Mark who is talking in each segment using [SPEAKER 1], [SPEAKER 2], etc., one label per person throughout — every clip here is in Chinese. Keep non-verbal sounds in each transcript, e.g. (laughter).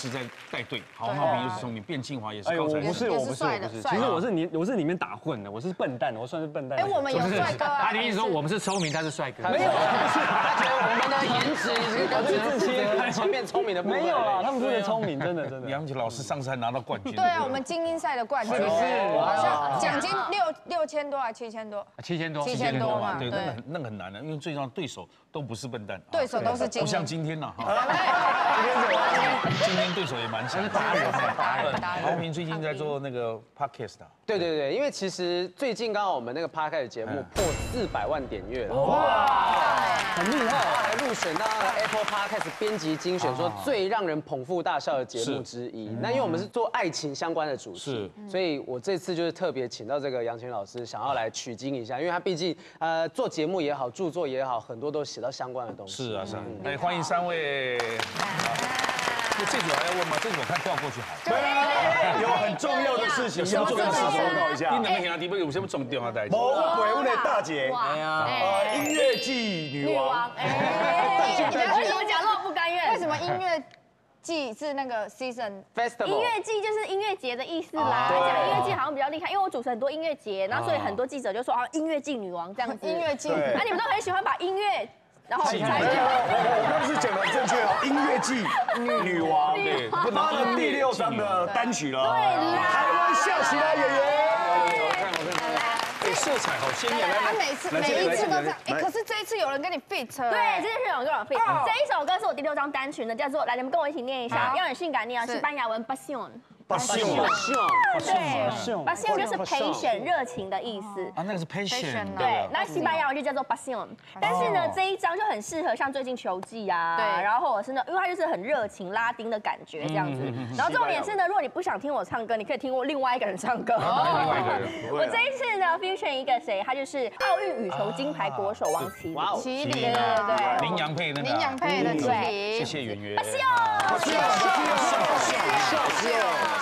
[SPEAKER 1] 是在带队，郝浩平又是聪明，卞庆华也是高材
[SPEAKER 2] 不是，我不是，
[SPEAKER 3] 帅的
[SPEAKER 2] 我不是。其实我是你，我是里面打混的，我是笨蛋，我算是笨蛋。
[SPEAKER 3] 哎，我们有帅哥啊。
[SPEAKER 4] 他的意思说我们是聪明，他是帅哥。
[SPEAKER 2] 没有，不是
[SPEAKER 5] 他觉得我们的颜值是跟只能负责前面聪明的。
[SPEAKER 2] 没有啊，他们不是聪明，真的真的。(laughs)
[SPEAKER 1] 杨启老师上次还拿到冠军。
[SPEAKER 3] 对啊，我们精英赛的冠军，好像奖金六六千多啊七千多，
[SPEAKER 4] 七千多，
[SPEAKER 3] 七千多嘛，
[SPEAKER 1] 对，那个很，那个很难的，因为最重要的对手都不是笨蛋，
[SPEAKER 3] 对手都是精
[SPEAKER 1] 不像
[SPEAKER 3] 英。
[SPEAKER 1] 今天呐，哈，今天对手也蛮强的。
[SPEAKER 4] 达人达人。
[SPEAKER 3] 达人。
[SPEAKER 1] 郝平最近在做那个 podcast 啊，
[SPEAKER 5] 对对对，因为其实最近刚好我们那个 podcast 节目破四百万点阅了，
[SPEAKER 2] 很厉害。
[SPEAKER 5] 还入选到 Apple Podcast 编辑精选说最让人捧腹大笑的节目之一。那因为我们是做爱情相关的主题，所以我这次就是特别请到这个杨群老师，想要来取经一下，因为他毕竟呃做节目也好，著作也好，很多都写到相关的东西。
[SPEAKER 1] 是啊是啊，哎欢迎三位。那这组还要问吗？这组我看调过去好对。
[SPEAKER 6] 有很重要的事情要跟大家报告一下
[SPEAKER 1] 你。两个兄弟有什么重要啊？大家？
[SPEAKER 6] 某鬼屋的大姐，
[SPEAKER 7] 哇，
[SPEAKER 6] 呃，音乐季女王
[SPEAKER 7] 哎，你们为什么讲那么不甘愿？
[SPEAKER 3] 为什么音乐季是那个
[SPEAKER 5] season？Festival
[SPEAKER 7] 音乐季就是音乐节的意思啦，讲音乐季好像比较厉害，因为我主持很多音乐节，然后所以很多记者就说啊，音乐季女王这样子。
[SPEAKER 3] 音乐季，
[SPEAKER 6] 对
[SPEAKER 7] 那你们都很喜欢把音乐，然后才
[SPEAKER 6] 我刚刚是讲的很正确哦，音乐季女王，
[SPEAKER 1] 对，不
[SPEAKER 6] 发了第六张的单曲了，台湾笑起来演员，
[SPEAKER 1] 哎，色彩好鲜艳，
[SPEAKER 3] 他
[SPEAKER 1] 来
[SPEAKER 3] 每次每一次都这样，哎，可是这一次有人跟你 fit，
[SPEAKER 7] 对，这一次有跟我 fit。这一首歌是我第六张单曲呢，叫做来，你们跟我一起念一下，要很性感念啊，
[SPEAKER 3] 是。
[SPEAKER 7] 西班牙文 passion。
[SPEAKER 6] 把秀
[SPEAKER 7] 对
[SPEAKER 2] passion
[SPEAKER 7] passion 就是陪选热情的意思。
[SPEAKER 1] 啊，那个是 patient，
[SPEAKER 7] 对，那西班牙文就叫做 passion。但是呢，这一张就很适合像最近球季啊，
[SPEAKER 3] 对。
[SPEAKER 7] 然后或者是呢，因为它就是很热情拉丁的感觉这样子。然后重点是呢，如果你不想听我唱歌，你可以听我另外一个人唱歌。我这一次呢，fusion 一个谁，他就是奥运羽球金牌国手王麒麟。
[SPEAKER 3] 麒麟
[SPEAKER 7] 对对对。
[SPEAKER 1] 羚羊配那个啊。
[SPEAKER 3] 羚羊配的麒
[SPEAKER 1] 谢
[SPEAKER 3] 麟，
[SPEAKER 1] 谢圆圆。对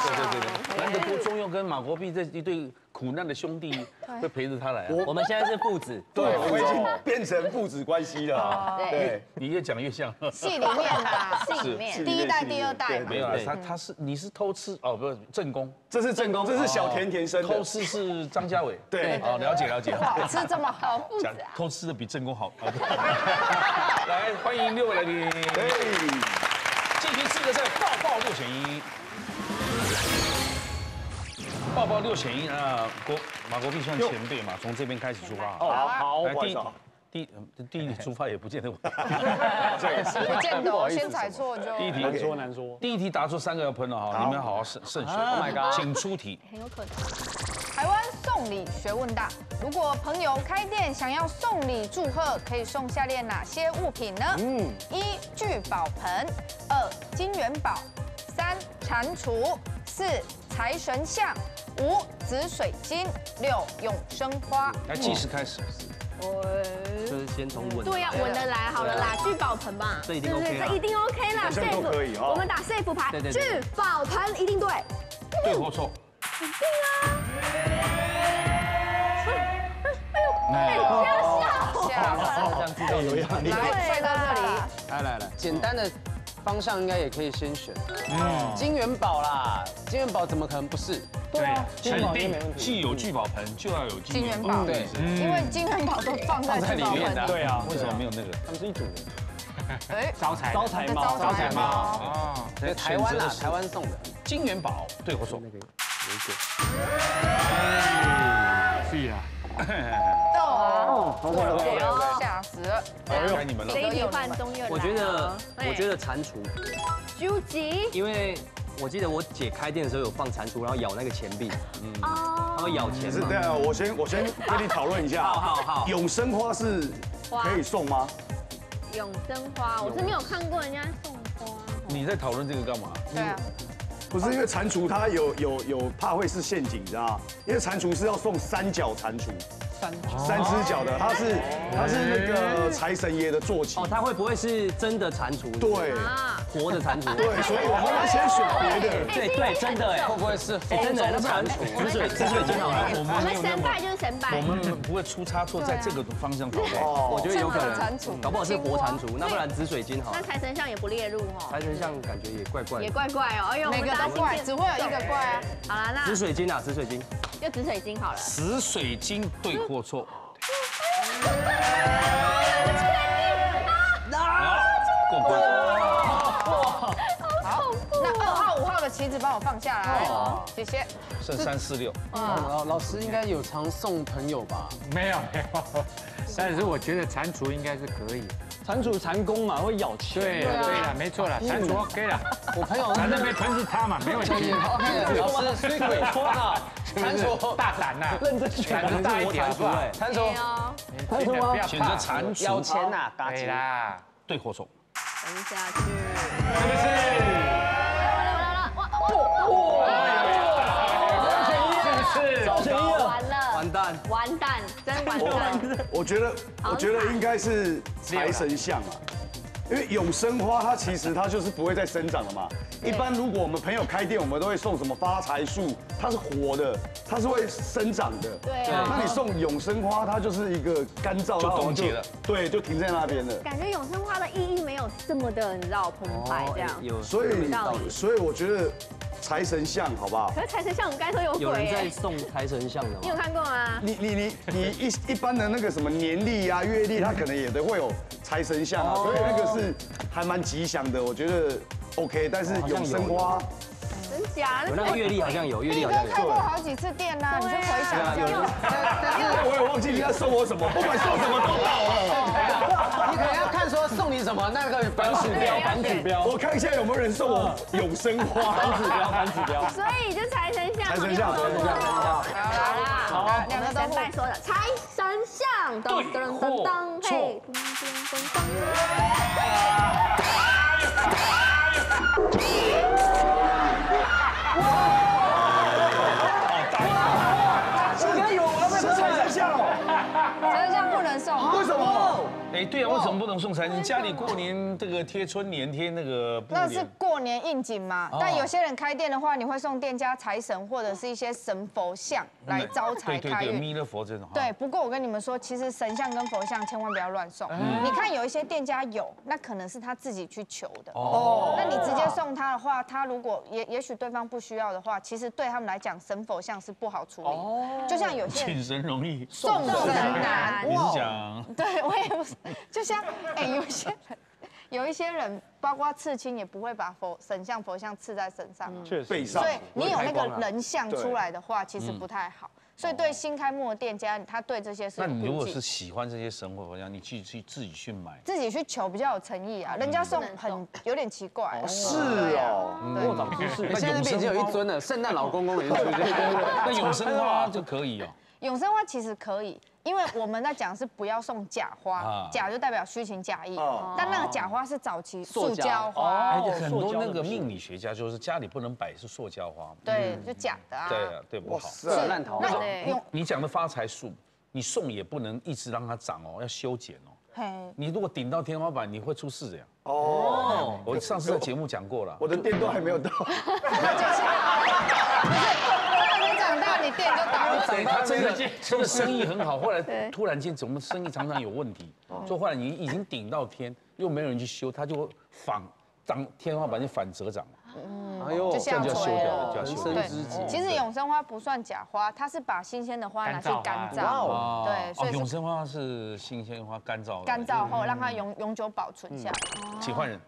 [SPEAKER 1] 对对对，难得郭宗佑跟马国碧这一对苦难的兄弟会陪着他来啊。
[SPEAKER 5] 我们现在是父子，
[SPEAKER 6] 对，我已经变成父子关系了，对，
[SPEAKER 1] 你越讲越像。
[SPEAKER 3] 戏里面 (laughs) 啦，
[SPEAKER 7] 戏里面
[SPEAKER 3] 第一代、第二代嘛。
[SPEAKER 1] 没有啊，他他是你是偷吃哦，不是正宫，
[SPEAKER 6] 这是正宫，这是小甜甜生，
[SPEAKER 1] 偷吃是张家伟。(laughs)
[SPEAKER 6] 对。
[SPEAKER 1] 哦，了解了解。
[SPEAKER 3] 哇，吃这么好，
[SPEAKER 1] 讲偷吃的比正宫好。(laughs) 来，欢迎六位来宾。
[SPEAKER 6] 哎，
[SPEAKER 1] 进行资格赛抱抱六选一。抱抱六选一啊，国马国碧算前辈嘛，从这边开始出发。
[SPEAKER 6] 好好，
[SPEAKER 1] 来第第第一题出发也不见得。(laughs)
[SPEAKER 3] 不见得先踩错就。
[SPEAKER 1] 第一题
[SPEAKER 2] 难说难说。
[SPEAKER 1] 第一题答出三个要喷了哈，你们好好慎慎选。Oh
[SPEAKER 5] my god
[SPEAKER 1] 请出题。
[SPEAKER 7] 很有可能。
[SPEAKER 3] 台湾送礼学问大，如果朋友开店想要送礼祝贺，可以送下列哪些物品呢？嗯，一聚宝盆，二金元宝，三蟾蜍，四财神像，五紫水晶，六永生花。
[SPEAKER 1] 来计时开始。
[SPEAKER 5] 就是先从稳。
[SPEAKER 7] 对呀，稳的来，好了啦，聚宝盆吧，
[SPEAKER 5] 这一定 OK
[SPEAKER 7] 对？这一定 OK 啦
[SPEAKER 6] 好像都可以哦
[SPEAKER 7] 我们打 safe 牌
[SPEAKER 5] 对对，
[SPEAKER 7] 聚宝盆一定对。
[SPEAKER 1] 对或错？
[SPEAKER 7] 一定啊哎，不要笑。
[SPEAKER 3] 下
[SPEAKER 5] 这样知道有压力。
[SPEAKER 3] 来，帅到这里，
[SPEAKER 5] 来来来，简单的方向应该也可以先选。嗯，金元宝啦，金元宝怎么可能不是？
[SPEAKER 1] 对啊，
[SPEAKER 2] 金宝
[SPEAKER 1] 肯定
[SPEAKER 2] 应该没问题
[SPEAKER 1] 既有聚宝盆就要有金元宝。
[SPEAKER 5] 对，
[SPEAKER 3] 因为金元宝都放在聚宝盆里。
[SPEAKER 2] 对啊，
[SPEAKER 1] 为什么没有那个？
[SPEAKER 2] 他们是一组的。
[SPEAKER 3] 哎，(laughs)
[SPEAKER 4] 招财
[SPEAKER 2] 招财猫，
[SPEAKER 3] 招财猫，
[SPEAKER 1] 啊，
[SPEAKER 5] 对，台湾啦，台湾送的。
[SPEAKER 1] 金元宝对或错？
[SPEAKER 4] 是啊，(laughs)
[SPEAKER 3] 哦，吓死了。
[SPEAKER 1] 该你们了。
[SPEAKER 7] 这一题换中院。
[SPEAKER 8] 我觉得，
[SPEAKER 7] 哎
[SPEAKER 8] 我觉得蟾蜍，
[SPEAKER 7] 究极
[SPEAKER 8] 因为我记得我姐开店的时候有放蟾蜍，然后咬那个钱币，嗯
[SPEAKER 7] 哦，
[SPEAKER 8] 会咬钱
[SPEAKER 6] 是这。样，我先我先 (laughs) 跟你讨论一下，
[SPEAKER 8] 好好好
[SPEAKER 6] 永生花是可以送吗？
[SPEAKER 7] 永生花，我是没有看过人家送花。
[SPEAKER 1] 你在讨论这个干嘛？
[SPEAKER 3] 对啊，
[SPEAKER 6] 不是因为蟾蜍它有有有怕会是陷阱，你知道吗？因为蟾蜍是要送三角蟾蜍，
[SPEAKER 2] 三
[SPEAKER 6] 三只脚的，它是它是那个财神爷的坐骑
[SPEAKER 8] 哦，。它会不会是真的蟾蜍？
[SPEAKER 6] 对
[SPEAKER 8] 活的蟾蜍。
[SPEAKER 6] 对，所以我们要先选别的。
[SPEAKER 8] 对对，真的哎，
[SPEAKER 5] 会不会是
[SPEAKER 8] 哎真的那蟾蜍？紫水紫水晶好了，
[SPEAKER 1] 我
[SPEAKER 7] 我们神拜就是神拜
[SPEAKER 1] 我。们不会出差错在这个方向讨论。
[SPEAKER 8] 我觉得有可能，搞不好是活蟾蜍，那不然紫水晶好了
[SPEAKER 7] 那。财神像也不列入哦，
[SPEAKER 8] 财神像感觉也怪怪
[SPEAKER 7] 也。怪怪哦。哎呦，
[SPEAKER 3] 每个都怪，只会有一个怪啊。
[SPEAKER 7] 好了，那
[SPEAKER 8] 紫水晶啊，紫水晶。
[SPEAKER 7] 就紫水晶好了。
[SPEAKER 1] 紫水晶对或错？好，过关。
[SPEAKER 3] 好，那二号、五号的旗子帮我放下来，谢谢。
[SPEAKER 1] 剩三四六，
[SPEAKER 5] 老老师应该有常送朋友吧？
[SPEAKER 4] 没有没有，但是我觉得蟾蜍应该是可以。
[SPEAKER 2] 蟾蜍蟾宫嘛，会咬钱。
[SPEAKER 4] 对了对了，没错了，蟾蜍 OK 了，
[SPEAKER 5] 我朋友
[SPEAKER 4] 反正被吞是他嘛，没问题。(laughs)
[SPEAKER 5] 老师水鬼说啊，蟾蜍
[SPEAKER 4] 大胆呐，
[SPEAKER 2] 认真选
[SPEAKER 4] 胆子大一点好不好？
[SPEAKER 5] 蟾蜍
[SPEAKER 7] 哎呦，
[SPEAKER 4] 不要
[SPEAKER 1] 选择蟾蜍
[SPEAKER 5] 有钱呐，打
[SPEAKER 4] 对
[SPEAKER 5] 钱。
[SPEAKER 4] 啦，
[SPEAKER 1] 对或错？
[SPEAKER 7] 等下去。
[SPEAKER 4] 是不是？是不是？
[SPEAKER 7] 完了，
[SPEAKER 8] 完蛋，
[SPEAKER 7] 完蛋，真完蛋。
[SPEAKER 6] 我觉得我觉得应该是财神像啊。因为永生花它其实它就是不会再生长了嘛。一般如果我们朋友开店，我们都会送什么发财树，它是活的，它是会生长的。
[SPEAKER 7] 对啊
[SPEAKER 6] 那你送永生花，它就是一个干燥，
[SPEAKER 1] 就
[SPEAKER 6] 它好像
[SPEAKER 1] 冻结了
[SPEAKER 6] 对，就停在那边了。
[SPEAKER 7] 感觉永生花的意义没有这么的，你知道澎湃这样。
[SPEAKER 8] 有
[SPEAKER 6] 所以所以我觉得财神像好不好？
[SPEAKER 7] 可是财神像我们刚才说有
[SPEAKER 8] 有人在送财神像的吗？
[SPEAKER 7] 你有看过吗？
[SPEAKER 6] 你你你你一一般的那个什么年历啊、月历，它可能也都会有财神像啊，所以那个是还蛮吉祥的，我觉得 OK。但是永生花，
[SPEAKER 7] 真假？
[SPEAKER 8] 有那个阅历好像有，
[SPEAKER 3] 月
[SPEAKER 8] 历好像有。
[SPEAKER 3] 开过好几次店呐，你去回想一下。(laughs)
[SPEAKER 6] 我也忘记你要送我什么，不管送什么都到了。(laughs)
[SPEAKER 5] 你可能要看说送你什么那个反指标，
[SPEAKER 2] 反指标，
[SPEAKER 6] 我看一下有没有人送我永生花。
[SPEAKER 2] 反指标，反指标。
[SPEAKER 7] 所以就财神像，
[SPEAKER 6] 财神像财神像
[SPEAKER 7] 好啦，
[SPEAKER 3] 好
[SPEAKER 7] 我
[SPEAKER 3] 两个都
[SPEAKER 7] 们神拜说的财神像，噔噔噔噔，嘿，噔噔噔噔。
[SPEAKER 6] 财神像哦。
[SPEAKER 3] 财神像不能送，
[SPEAKER 6] 为什么？
[SPEAKER 1] 哎，对啊，为什么不能送财你？家里过年这个贴春联贴那个布
[SPEAKER 3] 那是，过年应景嘛。但有些人开店的话，你会送店家财神或者是一些神佛像来招财
[SPEAKER 1] 对对对，
[SPEAKER 3] 开运。
[SPEAKER 1] 弥勒佛这种。
[SPEAKER 3] 对，，不过我跟你们说，其实神像跟佛像千万不要乱送。你看有一些店家有，那可能是他自己去求的。哦。那你直接送他的话，他如果也也许对方不需要的话，其实对他们来讲，神佛像是不好处理。哦。就像有些人
[SPEAKER 1] 请神容易，
[SPEAKER 3] 送神难。
[SPEAKER 1] 你是讲
[SPEAKER 3] 对，我也不是，(laughs) 就像哎，有些人，有一些人，包括刺青也不会把佛神像、佛像刺在身上啊。
[SPEAKER 2] 确实
[SPEAKER 6] 背上
[SPEAKER 3] 所以你有那个人像出来的话，其实不太好。所以对新开幕的店家，他对这些是有
[SPEAKER 1] 那你如果是喜欢这些神佛佛像，你去去自己去买，
[SPEAKER 3] 自己去求比较有诚意啊，人家送很有点奇怪。
[SPEAKER 6] 是哦。
[SPEAKER 2] 过长知识。
[SPEAKER 5] 现在那边已经有一尊了，圣诞老公公也是出现。(laughs)
[SPEAKER 1] 那永生花就可以哦。
[SPEAKER 3] 永生花其实可以，因为我们在讲是不要送假花
[SPEAKER 1] 啊，
[SPEAKER 3] 假就代表虚情假意
[SPEAKER 6] 哦，
[SPEAKER 3] 但那个假花是早期塑
[SPEAKER 5] 塑胶
[SPEAKER 3] 胶花，
[SPEAKER 1] 哎，很多那个命理学家就是家里不能摆是塑胶花，
[SPEAKER 3] 对，就假的啊。
[SPEAKER 1] 对啊，对不好。
[SPEAKER 5] 是烂桃花。
[SPEAKER 3] 那
[SPEAKER 1] 你讲的发财树，你送也不能一直让它长哦，要修剪哦。
[SPEAKER 3] 嘿，
[SPEAKER 1] 你如果顶到天花板，你会出事的呀。
[SPEAKER 6] 哦，
[SPEAKER 1] 我上次在节目讲过了。
[SPEAKER 6] 我的电都还没有到。(laughs)
[SPEAKER 3] 还没长大，你店就倒了。
[SPEAKER 1] 对 (laughs) 他这个这个生意很好，后来 (laughs) 突然间怎么生意常常有问题，所以后来你已经顶到天，又没有人去修，他就反长天花板就反折长，
[SPEAKER 5] 哎呦
[SPEAKER 1] 这样就要修掉了，
[SPEAKER 3] 垂了。
[SPEAKER 1] 就要修
[SPEAKER 5] 生之己。
[SPEAKER 3] 其实永生花不算假花，它是把新鲜的花拿去干
[SPEAKER 4] 干
[SPEAKER 3] 燥，
[SPEAKER 1] 哦。
[SPEAKER 3] 对，所
[SPEAKER 1] 哦，
[SPEAKER 3] 以
[SPEAKER 1] 永生花是新鲜花，干燥的
[SPEAKER 3] 干燥后让它永永久保存下来。
[SPEAKER 1] 请换人。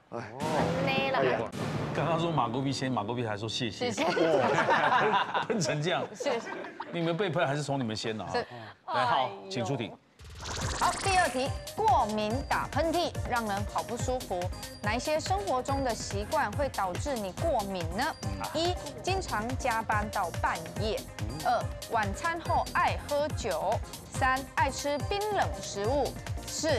[SPEAKER 7] 累了，
[SPEAKER 1] 刚刚说马国碧先，马国碧还说谢谢。
[SPEAKER 3] 谢，(laughs) 谢，
[SPEAKER 1] 喷成这样，
[SPEAKER 3] 谢谢。
[SPEAKER 1] 你们被喷还是从你们先的哈？来，好，请出题。
[SPEAKER 3] 好，第二题，过敏打喷嚏让人好不舒服，哪一些生活中的习惯会导致你过敏呢？一，经常加班到半夜；二，晚餐后爱喝酒；三，爱吃冰冷食物；四，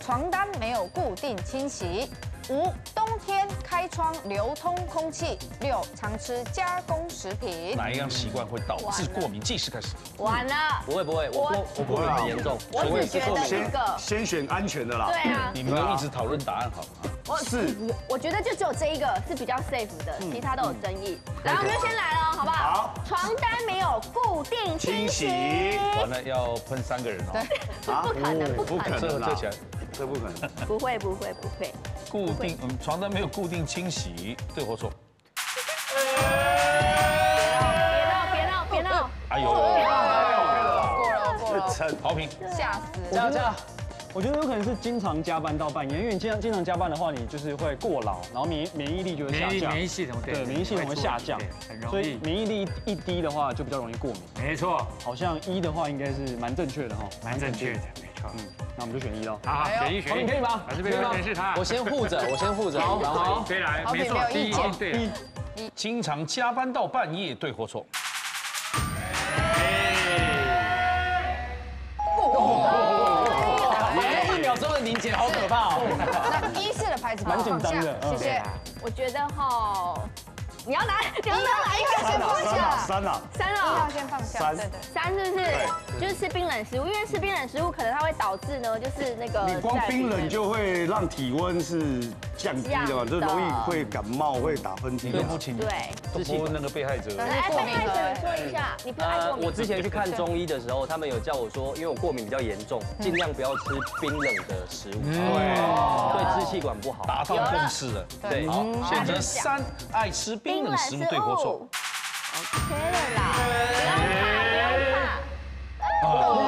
[SPEAKER 3] 床单没有固定清洗；五、冬天开窗流通空气；六、常吃加工食品。
[SPEAKER 1] 哪一样习惯会导致过敏？计时开始。
[SPEAKER 7] 完了，
[SPEAKER 8] 不会不会，我过我过敏很严重，
[SPEAKER 7] 我只觉得一个，
[SPEAKER 6] 先选安全的啦。
[SPEAKER 7] 对啊，
[SPEAKER 1] 你们要一直讨论答案好吗？
[SPEAKER 7] 我是，我觉得就只有这一个是比较 safe 的，其他都有争议。来，我们就先来了，好不好？
[SPEAKER 6] 好。
[SPEAKER 7] 床单没有固定清洗，
[SPEAKER 1] 完了要喷三个人 (laughs) 哦。
[SPEAKER 7] 不可能，不可能，
[SPEAKER 6] 这
[SPEAKER 1] 这起来，
[SPEAKER 6] 这不可能。
[SPEAKER 7] 不会，不会，不会。
[SPEAKER 1] 固定，嗯，床单没有固定清洗，对或错？
[SPEAKER 7] 别闹，别闹，别闹！哎呦，
[SPEAKER 3] 过了，过了，
[SPEAKER 1] 好评，
[SPEAKER 3] 吓死！
[SPEAKER 2] 加加。我觉得有可能是经常加班到半夜，因为你经常经常加班的话，你就是会过劳，然后免免疫力就会下降，
[SPEAKER 4] 免疫系统对
[SPEAKER 2] 免疫系统会下降，
[SPEAKER 4] 很容易，
[SPEAKER 2] 所以免疫力一低的话就比较容易过敏。
[SPEAKER 4] 没错，
[SPEAKER 2] 好像一的话应该是蛮正确的哈，
[SPEAKER 4] 蛮正确的，嗯，
[SPEAKER 2] 那我们就选一喽。
[SPEAKER 4] 好，选一选
[SPEAKER 2] 一，可以吗？
[SPEAKER 4] 还是被全是他。
[SPEAKER 5] 我先护着，我先护着。好，
[SPEAKER 4] 好，可以来，没错，第一对。
[SPEAKER 1] 经常加班到半夜，对或错？
[SPEAKER 5] 凝结好可怕
[SPEAKER 3] 哦！那一式的牌子
[SPEAKER 2] 蛮紧张的，
[SPEAKER 3] 谢谢。
[SPEAKER 7] 我觉得哈。你要拿，(laughs) 你要拿哪一个
[SPEAKER 6] 先放下？三
[SPEAKER 3] 啊，
[SPEAKER 7] 三
[SPEAKER 3] 啊，要先放下。
[SPEAKER 6] 三，
[SPEAKER 3] 对对。
[SPEAKER 7] 三是不是？就是吃冰冷食物，因为吃冰冷食物可能它会导致呢，就是那个。
[SPEAKER 6] 你光冰冷就会让体温是降低的嘛，就容易会感冒，会打喷嚏。
[SPEAKER 1] 对不起，
[SPEAKER 7] 对，
[SPEAKER 1] 之前那个被害者。
[SPEAKER 7] 来，被害者说一下，你不爱过敏。
[SPEAKER 8] 我之前去看中医的时候，他们有叫我说，因为我过敏比较严重，尽量不要吃冰冷的食物，对，对支气管不好。
[SPEAKER 1] 达到共识了，
[SPEAKER 8] 对，
[SPEAKER 1] 好，选择三，爱吃冰冷食物，对或？错
[SPEAKER 7] ，OK 了啦，不要怕，不要怕。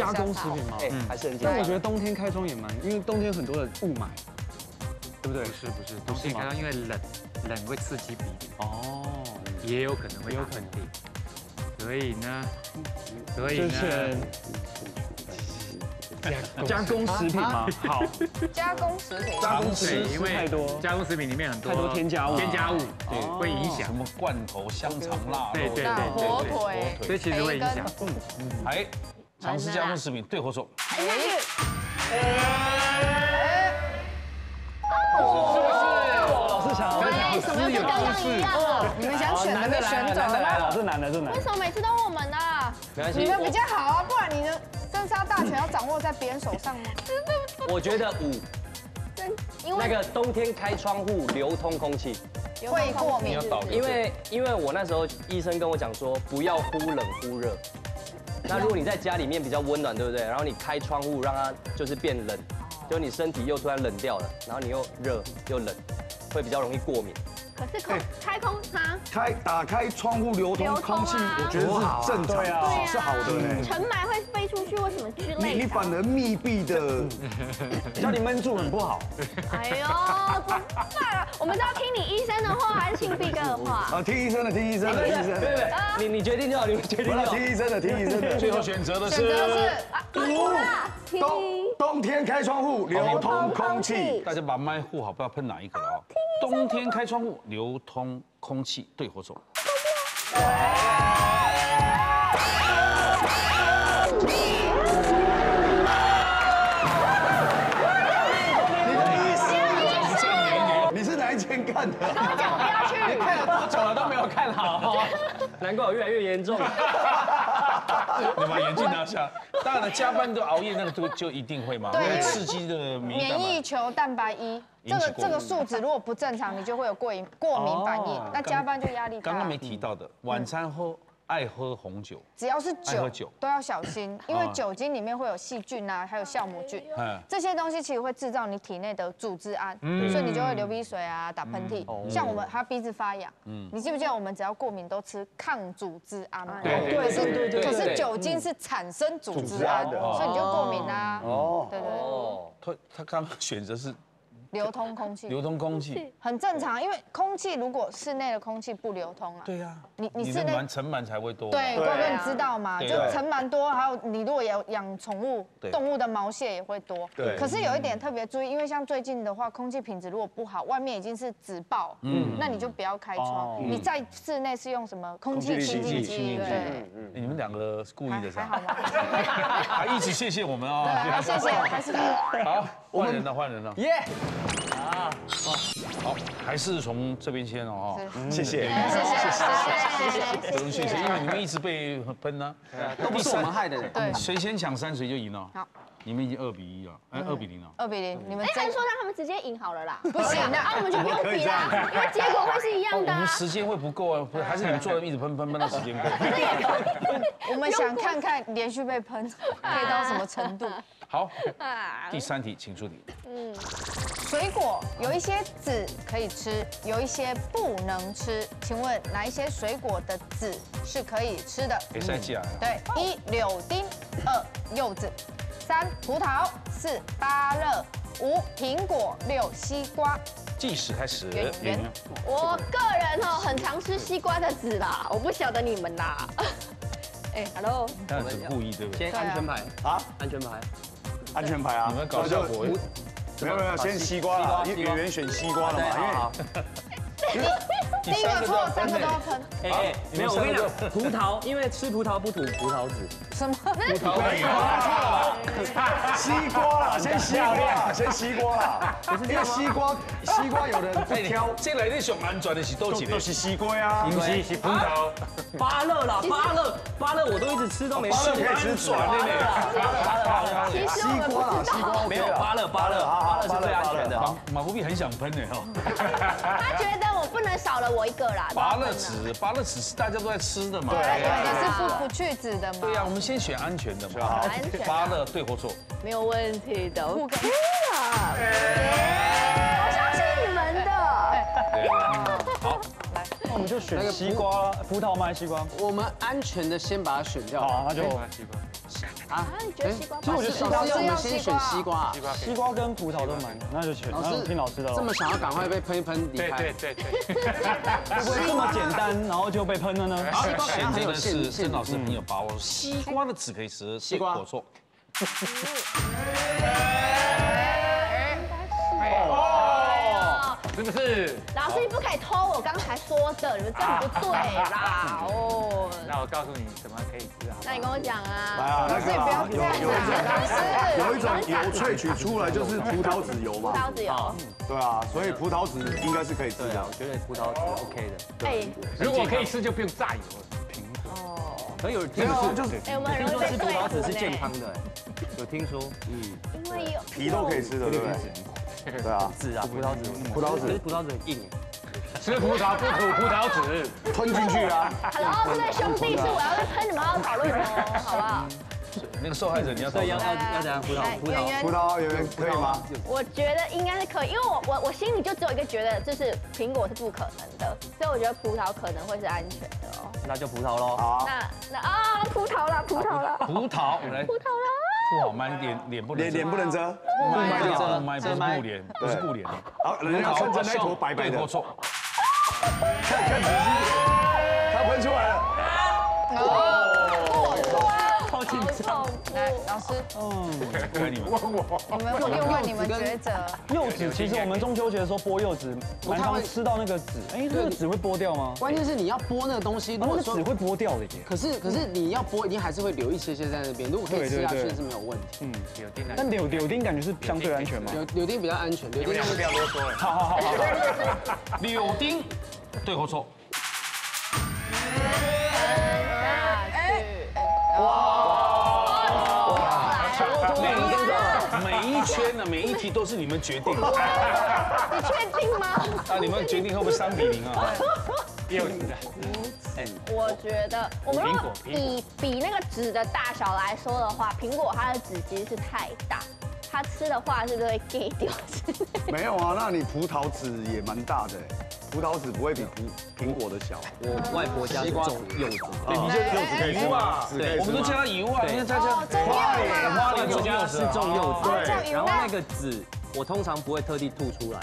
[SPEAKER 2] 加工食品吗？
[SPEAKER 5] 嗯，还是很。
[SPEAKER 2] 但我觉得冬天开窗也蛮，因为冬天很多的雾霾，对不对？
[SPEAKER 4] 不是不是，冬天开窗因为冷，冷会刺激鼻子。哦，也有可能会有可能。所以呢，所以呢。
[SPEAKER 2] 加工食品。吗？好，
[SPEAKER 3] 加工食品，
[SPEAKER 2] 加工食品
[SPEAKER 4] 因为
[SPEAKER 2] 太多，
[SPEAKER 4] 加工食品里面很多
[SPEAKER 2] 太多添加物，
[SPEAKER 4] 添加物对会影响。
[SPEAKER 1] 什么罐头、香肠、腊
[SPEAKER 4] 对对对
[SPEAKER 3] 火腿，
[SPEAKER 4] 所以其实会影响。
[SPEAKER 1] 嗯，哎，尝试加工食品对或错？
[SPEAKER 7] 哎，是不
[SPEAKER 2] 是？老师抢，
[SPEAKER 7] 为什么跟刚刚一样？
[SPEAKER 3] 你们想选的选走了
[SPEAKER 2] 吗？是男的，是男的。
[SPEAKER 7] 为什么每次都我们呢？
[SPEAKER 5] 没关系，
[SPEAKER 3] 你们比较好啊，不然你的。生杀大权要掌握在别人手上吗？
[SPEAKER 8] 我觉得五，因为那个冬天开窗户流通空气
[SPEAKER 3] 会过敏，
[SPEAKER 8] 因为因为我那时候医生跟我讲说不要忽冷忽热，那如果你在家里面比较温暖，对不对？然后你开窗户让它就是变冷，就你身体又突然冷掉了，然后你又热又冷，会比较容易过敏。
[SPEAKER 7] 可是空开空它
[SPEAKER 6] 开打开窗户流通空气，我觉得是正常，是好的嘞。
[SPEAKER 7] 尘霾会飞出去，为什么之类？
[SPEAKER 6] 你反而密闭的，(laughs)
[SPEAKER 2] 叫你闷住很不好。
[SPEAKER 7] 哎呦，怎么办啊？我们是要听你医生的话，还是听 B 哥的话？
[SPEAKER 6] 啊，听医生的，听医生的，医生。
[SPEAKER 8] 对对，你你决定就好，你们决定就好。
[SPEAKER 6] 听医生的，听医生的。(laughs)
[SPEAKER 1] 最后选择的是
[SPEAKER 3] 五。
[SPEAKER 6] 冬冬天开窗户流通空气，
[SPEAKER 1] 大家把麦护好，不要喷哪一个啊？冬天开窗户流通空气，对或错？
[SPEAKER 6] 你是哪一间看的？
[SPEAKER 7] 跟我讲不要去。
[SPEAKER 5] 你看了多久了都没有看好，(laughs) 难怪我越来越严重。(laughs)
[SPEAKER 1] 你把眼镜拿下。当然了，加班都熬夜，那个就就一定会嘛。
[SPEAKER 3] 对，
[SPEAKER 1] 刺激的
[SPEAKER 3] 免疫球蛋白一，这个这个数值如果不正常，你就会有过敏过敏反应。那加班就压力大。
[SPEAKER 1] 刚刚没提到的，晚餐后。爱喝红酒，
[SPEAKER 3] 只要是酒都要小心，因为酒精里面会有细菌啊，还有酵母菌，这些东西其实会制造你体内的组织胺，所以你就会流鼻水啊、打喷嚏。像我们还有鼻子发痒，你记不记得我们只要过敏都吃抗组织胺？
[SPEAKER 6] 对
[SPEAKER 3] 对对对。可是酒精是产生组织胺的，所以你就过敏啦。哦，对对。
[SPEAKER 1] 他他刚刚选择是。
[SPEAKER 3] 流通空气，
[SPEAKER 1] 流通空气。
[SPEAKER 3] 很正常，因为空气如果室内的空气不流通啊，
[SPEAKER 1] 对呀，
[SPEAKER 3] 你你
[SPEAKER 1] 你
[SPEAKER 3] 室内
[SPEAKER 1] 尘螨才会多。
[SPEAKER 3] 对，哥哥你知道吗？就
[SPEAKER 1] 对
[SPEAKER 3] 尘螨多，还有你如果有养宠物
[SPEAKER 1] 对，
[SPEAKER 3] 动物的毛屑也会多。
[SPEAKER 6] 对
[SPEAKER 3] 可是有一点特别注意，因为像最近的话，空气品质如果不好，外面已经是紫爆，嗯，那你就不要开窗。你在室内是用什么空气清净机？对，
[SPEAKER 1] 哎你们两个是故意的是吧？
[SPEAKER 3] 还好吗？
[SPEAKER 1] 还 (laughs) 一起谢谢我们
[SPEAKER 3] 对，
[SPEAKER 1] 啊！
[SPEAKER 3] 好谢谢，还是
[SPEAKER 1] 好，换人了，换人了。
[SPEAKER 5] 耶！
[SPEAKER 1] 啊好，还是从这边先哦。
[SPEAKER 6] 谢谢。
[SPEAKER 3] 谢谢谢谢
[SPEAKER 1] 不用谢谢，因为你们一直被喷呢。
[SPEAKER 5] 都不是我们害的。
[SPEAKER 3] 对，
[SPEAKER 1] 谁先抢三谁就赢了。
[SPEAKER 3] 好，
[SPEAKER 1] 你们已经二比一了，哎，二比零了。
[SPEAKER 3] 二比零，你们
[SPEAKER 7] 哎，还
[SPEAKER 3] 真
[SPEAKER 7] 是说让他们直接赢好了啦？
[SPEAKER 3] 不行的
[SPEAKER 7] 啊，我们就不用比啦，因为结果会是一样的我。
[SPEAKER 1] 们时间会不够啊，不是还是你们做的一直喷喷喷到时间够？(laughs) (laughs)
[SPEAKER 3] 我们想看看连续被喷可以到什么程度。
[SPEAKER 1] 好，第三题，请出题。
[SPEAKER 3] 水果有一些籽可以吃，有一些不能吃。请问哪一些水果的籽是可以吃的？
[SPEAKER 1] 给塞起来了。
[SPEAKER 3] 对，一柳丁，二柚子，三葡萄，四芭乐，五苹果，六西瓜。
[SPEAKER 1] 计时开始。
[SPEAKER 3] 圆圆
[SPEAKER 7] 我个人哦，很常吃西瓜的籽啦，我不晓得你们啦。(laughs) 哎，Hello，
[SPEAKER 1] 但是故意对不对？
[SPEAKER 8] 先安全牌
[SPEAKER 6] 啊，
[SPEAKER 8] 安全牌。
[SPEAKER 6] 安全牌啊！
[SPEAKER 1] 你们搞效果。
[SPEAKER 6] 没有没有，先西瓜啦，因为圆圆选西瓜了嘛，因为 (laughs)
[SPEAKER 3] 第一个错，三个都要喷。
[SPEAKER 8] 哎哎，没有，我跟你讲，葡萄，因为吃葡萄不吐葡萄籽。
[SPEAKER 3] 什么？
[SPEAKER 6] 葡萄 (laughs) 西瓜 (laughs) 啦，先西瓜啦，先西瓜啦，因为西瓜西瓜有人不挑，
[SPEAKER 1] 这来的上安全的是多几
[SPEAKER 6] 都是西瓜啊，
[SPEAKER 1] 不是是葡萄。
[SPEAKER 8] 芭乐啦，芭乐，芭乐我都一直吃都没事。
[SPEAKER 6] 芭乐可以吃转的呢。
[SPEAKER 8] 芭乐，芭乐，
[SPEAKER 7] 其实
[SPEAKER 6] 西瓜啦，西瓜，
[SPEAKER 8] 没有芭乐，芭乐，芭乐是最安全的。
[SPEAKER 1] 马马不必很想喷的哦。
[SPEAKER 7] 他觉得我不能少了我一个啦。
[SPEAKER 1] 芭乐籽，芭乐籽是大家都在吃的嘛。
[SPEAKER 3] 对，也是不不去籽的嘛。
[SPEAKER 1] 对呀，我们先选安全的嘛。
[SPEAKER 7] 安全啊
[SPEAKER 1] 芭乐对或错？
[SPEAKER 7] 没有问题的。
[SPEAKER 3] 不跟
[SPEAKER 7] 我相信你们的。
[SPEAKER 1] 对。好，
[SPEAKER 2] 那我们就选西瓜啦，葡萄吗？还是西瓜？
[SPEAKER 5] 我们安全的先把它选掉。
[SPEAKER 2] 好，那就
[SPEAKER 7] 啊，你觉得西瓜不
[SPEAKER 2] 其实我觉得西瓜
[SPEAKER 5] 老师，我们先选西瓜啊。
[SPEAKER 2] 西瓜跟葡萄都蛮，那就选，老师听老师的喽。
[SPEAKER 5] 这么想要赶快被喷一喷离开，
[SPEAKER 4] 对对对，
[SPEAKER 2] 会不会这么简单，然后就被喷了呢？
[SPEAKER 1] 好
[SPEAKER 5] 西瓜感觉很
[SPEAKER 1] 选择的
[SPEAKER 5] 有限
[SPEAKER 1] 是郑老师很有把握，西瓜的籽可以吃，
[SPEAKER 5] 西瓜。
[SPEAKER 1] 对或
[SPEAKER 4] 是不是？
[SPEAKER 7] 老师，你不可以偷我刚才说的，你们这样不对啦。哦，
[SPEAKER 4] 那我告诉你怎么可以吃啊？
[SPEAKER 7] 那你跟我讲
[SPEAKER 6] 来
[SPEAKER 7] 啊。
[SPEAKER 6] 啊，那个啊有有一种
[SPEAKER 3] 老师
[SPEAKER 6] 有一种油萃取出来就是葡萄籽油嘛，
[SPEAKER 7] 葡萄籽油。
[SPEAKER 6] 对啊，所以葡萄籽应该是可以吃的
[SPEAKER 8] 对啊，。我觉得葡萄籽 OK 的。
[SPEAKER 7] 哎，
[SPEAKER 4] 如果可以吃就不用榨油了。
[SPEAKER 8] 可有
[SPEAKER 6] 没有啊，就是
[SPEAKER 7] 哎，我们很
[SPEAKER 8] 听说吃葡
[SPEAKER 7] 容易被对
[SPEAKER 8] 萄籽是。健康的，有听说。
[SPEAKER 7] 嗯因为有
[SPEAKER 6] 皮都可以吃的，对不对？(laughs) 对啊，
[SPEAKER 8] 籽啊，葡萄籽，
[SPEAKER 6] 葡萄籽
[SPEAKER 8] 可是葡萄籽很硬。
[SPEAKER 4] 吃葡萄不吐葡萄籽。
[SPEAKER 6] 吞进去啊。
[SPEAKER 7] Hello，这位兄弟是我要喷你们要讨论哦，好不好？
[SPEAKER 1] 那个受害者你要
[SPEAKER 8] 对，要
[SPEAKER 1] 要
[SPEAKER 8] 要要怎样？葡萄葡萄
[SPEAKER 6] 葡萄圆圆可以吗？
[SPEAKER 7] 我觉得应该是可以，因为我我我心里就只有一个觉得，就是苹果是不可能的，所以我觉得葡萄可能会是安全的哦。
[SPEAKER 8] 那就葡萄喽。
[SPEAKER 6] 好，
[SPEAKER 7] 那那啊，葡萄啦，葡萄啦，
[SPEAKER 1] 葡萄来
[SPEAKER 7] 葡萄啦。
[SPEAKER 1] 不好卖脸脸不能
[SPEAKER 6] 脸脸不能遮。
[SPEAKER 1] 麦
[SPEAKER 8] 遮。
[SPEAKER 1] 遮。麦不是顾脸，不是不脸。
[SPEAKER 6] 好，人家穿着那坨白白的？看看仔细，他喷出来了。
[SPEAKER 7] 好紧张。
[SPEAKER 3] 来，老师，
[SPEAKER 1] 该你们。
[SPEAKER 3] 你们问问你们抉择。
[SPEAKER 2] 柚子其实我们中秋节的时候剥柚子，蛮常吃到那个籽。哎，那个籽会剥掉吗？
[SPEAKER 5] 关键是你要剥那个东西，如果说
[SPEAKER 2] 那个籽会剥掉的耶。
[SPEAKER 5] 可是可是你要剥，一定还是会留一些些在那边。如果可以吃下去是没有问题。
[SPEAKER 4] 嗯，柳丁来，
[SPEAKER 2] 但柳柳丁感觉是相对安全嘛。
[SPEAKER 5] 柳柳丁比较安全，(laughs) 柳丁
[SPEAKER 4] 你们两个不要啰嗦了。
[SPEAKER 2] 好好好好。
[SPEAKER 1] 柳丁对或错？一圈呢，每一题都是你们决定的。(laughs)
[SPEAKER 7] 你确定吗？
[SPEAKER 1] 啊，你们决定会不会三比零啊？
[SPEAKER 7] 我觉得我们如果以比那个纸的大小来说的话，苹果它的纸其实是太大，它吃的话是不是会 gay 掉？
[SPEAKER 6] 没有啊，那你葡萄籽也蛮大的，葡萄籽不会比苹苹果的小。
[SPEAKER 8] 我外婆家是种柚子，
[SPEAKER 1] 对，你就柚子可以吃嘛？
[SPEAKER 6] 对
[SPEAKER 1] 我们都叫它油啊，
[SPEAKER 8] 对
[SPEAKER 1] 因为大家
[SPEAKER 3] 哦，中药嘛。
[SPEAKER 1] 花莲
[SPEAKER 8] 外婆家是种柚子，
[SPEAKER 3] 哦叫柚
[SPEAKER 8] 然后那个籽我通常不会特地吐出来，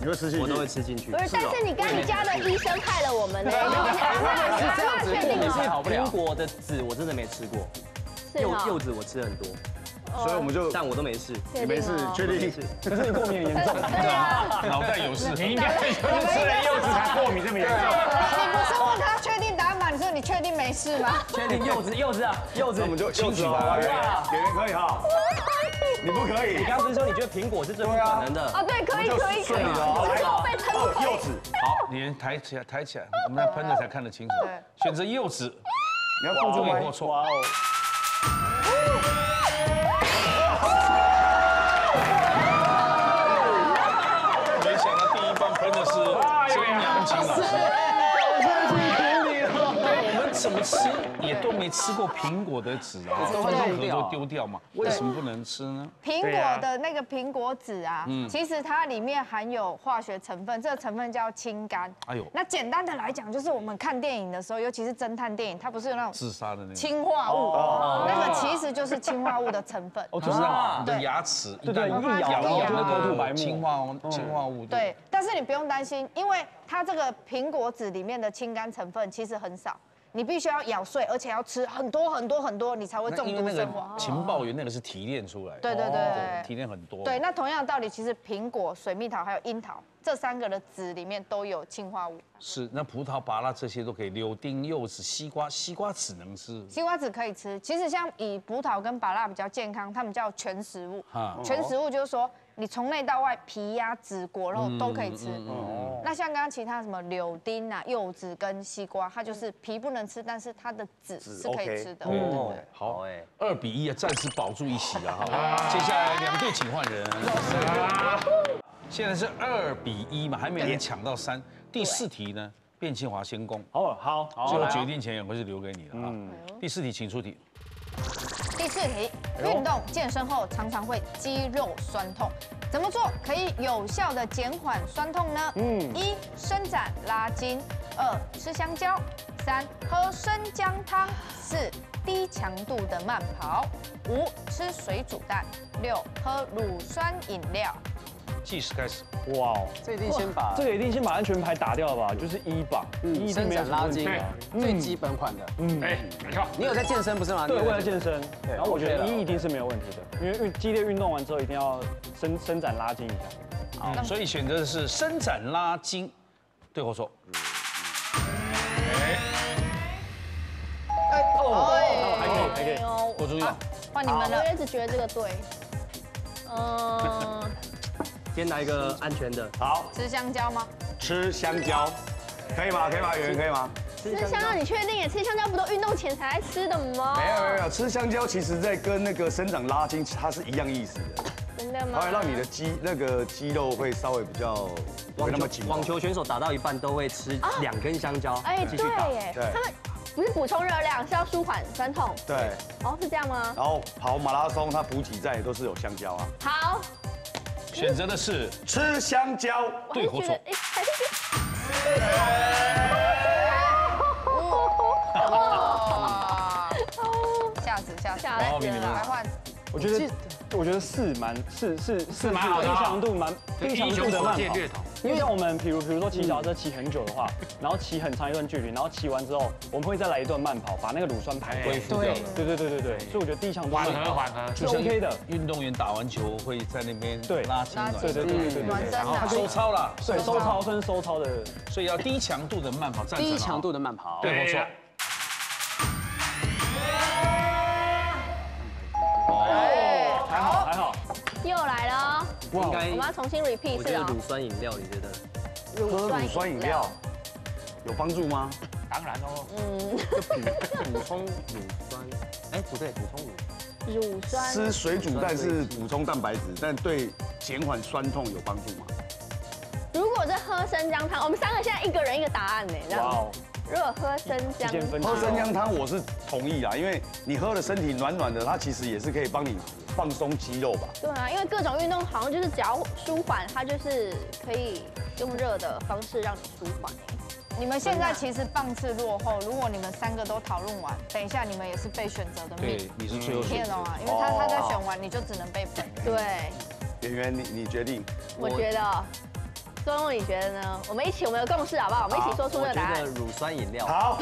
[SPEAKER 6] 你会吃进去？
[SPEAKER 8] 我都会吃进去
[SPEAKER 7] 不。是，但是你刚刚家的医生害了我们呢。
[SPEAKER 5] 是这样子
[SPEAKER 7] 确定
[SPEAKER 8] 可是
[SPEAKER 7] 吗？
[SPEAKER 8] 苹果的籽我真的没吃过，柚柚子我吃很多，
[SPEAKER 6] 所以我们就
[SPEAKER 8] 但我都没事。
[SPEAKER 6] 你没事，确定？
[SPEAKER 2] 可是你过敏很严重。
[SPEAKER 7] 对啊，
[SPEAKER 1] 脑袋有事。
[SPEAKER 9] 你应该就是吃了柚子才过敏这么严重。
[SPEAKER 3] 你不是问他确定答案吗？你说你确定没事吗？
[SPEAKER 8] 确定柚子柚子啊柚子
[SPEAKER 6] 我，们就
[SPEAKER 1] 清楚
[SPEAKER 6] 柚子
[SPEAKER 1] 吧
[SPEAKER 6] 哦，圆圆圆可以哈，你不可以
[SPEAKER 8] 你。刚不是说你觉得苹果是最不可能的？
[SPEAKER 7] 哦对，可以可以可以，
[SPEAKER 6] 顺你的
[SPEAKER 7] 被喷
[SPEAKER 6] 二柚子，
[SPEAKER 1] 好，你抬起来，抬起来，我们来喷了才看得清楚。选择柚子，
[SPEAKER 6] 你要控制麦
[SPEAKER 1] 对或错？
[SPEAKER 2] 哇哦，
[SPEAKER 1] 吃也都没吃过苹果的籽啊，
[SPEAKER 5] 都会
[SPEAKER 1] 任何
[SPEAKER 5] 丢掉
[SPEAKER 1] 都丢掉嘛，为什么不能吃呢？
[SPEAKER 3] 苹果的那个苹果籽啊，其实它里面含有化学成分，这个成分叫氢苷。
[SPEAKER 1] 哎呦。
[SPEAKER 3] 那简单的来讲，就是我们看电影的时候，尤其是侦探电影，它不是有那种 (laughs)
[SPEAKER 1] 自杀的那个，
[SPEAKER 3] 氰化物，那个其实就是氰化物的成分。
[SPEAKER 1] 哦，就是啊你的牙齿一旦
[SPEAKER 2] 对对一咬
[SPEAKER 1] 咬到那
[SPEAKER 2] 口吐白沫
[SPEAKER 1] 化物氰化物，
[SPEAKER 3] 对，但是你不用担心，因为它这个苹果籽里面的氢苷成分其实很少，你必须要咬碎，而且要吃很多很多很多，你才会中毒身亡。
[SPEAKER 1] 情报员那个是提炼出来的，
[SPEAKER 3] 对对对
[SPEAKER 1] 哦提炼很多。
[SPEAKER 3] 对，那同样的道理，其实苹果、水蜜桃还有樱桃这三个的籽里面都有氰化物。
[SPEAKER 1] 是那葡萄、芭拉这些都可以，柳丁、柚子、西瓜，西瓜籽能吃。
[SPEAKER 3] 西瓜籽可以吃，其实像以葡萄跟芭拉比较健康，他们叫全食物
[SPEAKER 1] 哈。
[SPEAKER 3] 全食物就是说，你从内到外皮呀、籽、果肉都可以吃。那像刚刚其他什么柳丁啊、柚子跟西瓜，它就是皮不能吃，但是它的籽是可以吃的。
[SPEAKER 8] 哦
[SPEAKER 3] 对，
[SPEAKER 1] 好
[SPEAKER 8] 哎，
[SPEAKER 1] 二比一啊，暂时保住一席了哈。接下来两队请换人。现在是二比一嘛，还没人抢到三。第四题呢，卞庆华先攻，
[SPEAKER 2] 哦好好，
[SPEAKER 1] 最后决定权也会是留给你的啊。第四题，请出题。
[SPEAKER 3] 第四题，运动健身后常常会肌肉酸痛，怎么做可以有效的减缓酸痛呢？嗯，一伸展拉筋，二吃香蕉，三喝生姜汤，四低强度的慢跑，五吃水煮蛋，六喝乳酸饮料。
[SPEAKER 1] 计时开始。
[SPEAKER 2] 哇哦，
[SPEAKER 5] 这一定先把
[SPEAKER 2] 这个一定先把安全牌打掉吧，就是一吧，一一定
[SPEAKER 5] 伸
[SPEAKER 2] 没有
[SPEAKER 5] 展拉筋。最基本款的。
[SPEAKER 9] 嗯哎，没错。
[SPEAKER 5] 你有在健身不是吗？
[SPEAKER 2] 对，
[SPEAKER 5] 你有
[SPEAKER 2] 为了健身，然后我觉得一一定是没有问题的，因为运激烈运动完之后一定要伸伸展拉筋一下。
[SPEAKER 1] 好所以选择的是伸展拉筋，对或错？
[SPEAKER 2] 还可以，还可以。
[SPEAKER 7] 哦，
[SPEAKER 1] 我注意了。
[SPEAKER 3] 换你们了，
[SPEAKER 7] 我一直觉得这个对。嗯，
[SPEAKER 8] 先来一个安全的，
[SPEAKER 6] 好，
[SPEAKER 3] 吃香蕉吗？
[SPEAKER 6] 吃香蕉，可以吗？可以吗？圆圆可以吗？
[SPEAKER 7] 吃香蕉，你确定耶？吃香蕉不都运动前才来吃的吗？
[SPEAKER 6] 没有没有没有，吃香蕉其实在跟那个生长拉筋它是一样意思的，
[SPEAKER 7] 真的吗？
[SPEAKER 6] 它会让你的肌那个肌肉会稍微比较不会那么紧。
[SPEAKER 8] 网球选手打到一半都会吃两根香蕉，
[SPEAKER 7] 哎，
[SPEAKER 8] 继续打。
[SPEAKER 7] 对耶，
[SPEAKER 6] 对
[SPEAKER 7] 他们不是补充热量，是要舒缓酸痛。
[SPEAKER 6] 对，
[SPEAKER 7] 哦，是这样吗？
[SPEAKER 6] 然后跑马拉松它补给站也都是有香蕉啊。
[SPEAKER 7] 好，
[SPEAKER 1] 选择的是
[SPEAKER 6] 吃香蕉，
[SPEAKER 1] 对或错？
[SPEAKER 7] 哎，还是
[SPEAKER 3] 哇，吓死吓死！
[SPEAKER 7] 吓死
[SPEAKER 1] 然后给你们
[SPEAKER 3] 来换，
[SPEAKER 2] 我觉得，我觉得是蛮是是是
[SPEAKER 9] 蛮好的
[SPEAKER 2] 强度蛮低强度的慢跑。因为像我们，比如比如说骑脚踏车骑很久的话，然后骑很长一段距离，然后骑完之后，我们会再来一段慢跑，把那个乳酸排
[SPEAKER 1] 恢
[SPEAKER 2] 恢
[SPEAKER 1] 复掉了。
[SPEAKER 2] 对对对对对，所以我觉得低强度
[SPEAKER 9] 缓
[SPEAKER 2] 慢跑
[SPEAKER 9] 和缓和。
[SPEAKER 2] 是 OK 的。
[SPEAKER 1] 运动员打完球会在那边
[SPEAKER 2] 对
[SPEAKER 1] 拉伸暖
[SPEAKER 2] 对对，对对对对。
[SPEAKER 3] 暖身啊，
[SPEAKER 1] 收操了，
[SPEAKER 2] 对，收操跟收操的，
[SPEAKER 1] 所以要低强度的慢跑，赞成啊
[SPEAKER 5] 低强度的慢跑。
[SPEAKER 1] 对没错？
[SPEAKER 7] 来了哦，
[SPEAKER 8] 应该
[SPEAKER 7] 我们要重新 repeat
[SPEAKER 8] 我觉得
[SPEAKER 7] 是哦。
[SPEAKER 8] 乳酸饮料，你觉得？
[SPEAKER 6] 喝乳酸饮料有帮助吗？
[SPEAKER 9] 当然哦。
[SPEAKER 8] 嗯补充乳酸，哎，不对，补充乳。
[SPEAKER 7] 乳酸
[SPEAKER 6] 吃水煮蛋是补充蛋白质，但对减缓酸痛有帮助吗？
[SPEAKER 7] 如果是喝生姜汤，我们三个现在一个人一个答案呢，这样。
[SPEAKER 2] 哇哦，
[SPEAKER 7] 如果喝生姜
[SPEAKER 6] 喝生姜汤我是同意啦，因为你喝了身体暖暖的，它其实也是可以帮你放松肌肉吧。
[SPEAKER 7] 对啊，因为各种运动好像就是只要舒缓，它就是可以用热的方式让你舒缓。
[SPEAKER 3] 你们现在其实棒次落后，如果你们三个都讨论完，等一下你们也是被选择的
[SPEAKER 1] 对
[SPEAKER 3] 命，，
[SPEAKER 1] 你是最后选择
[SPEAKER 3] 骗了。啊！因为他他在选完，你就只能被分。
[SPEAKER 7] 对，
[SPEAKER 6] 演员你你决定。
[SPEAKER 7] 我觉得，周梦你觉得呢？我们一起，我们有共识好不好？我们一起说出这
[SPEAKER 8] 我觉
[SPEAKER 7] 个答案
[SPEAKER 8] 得。乳酸饮料。
[SPEAKER 6] 好，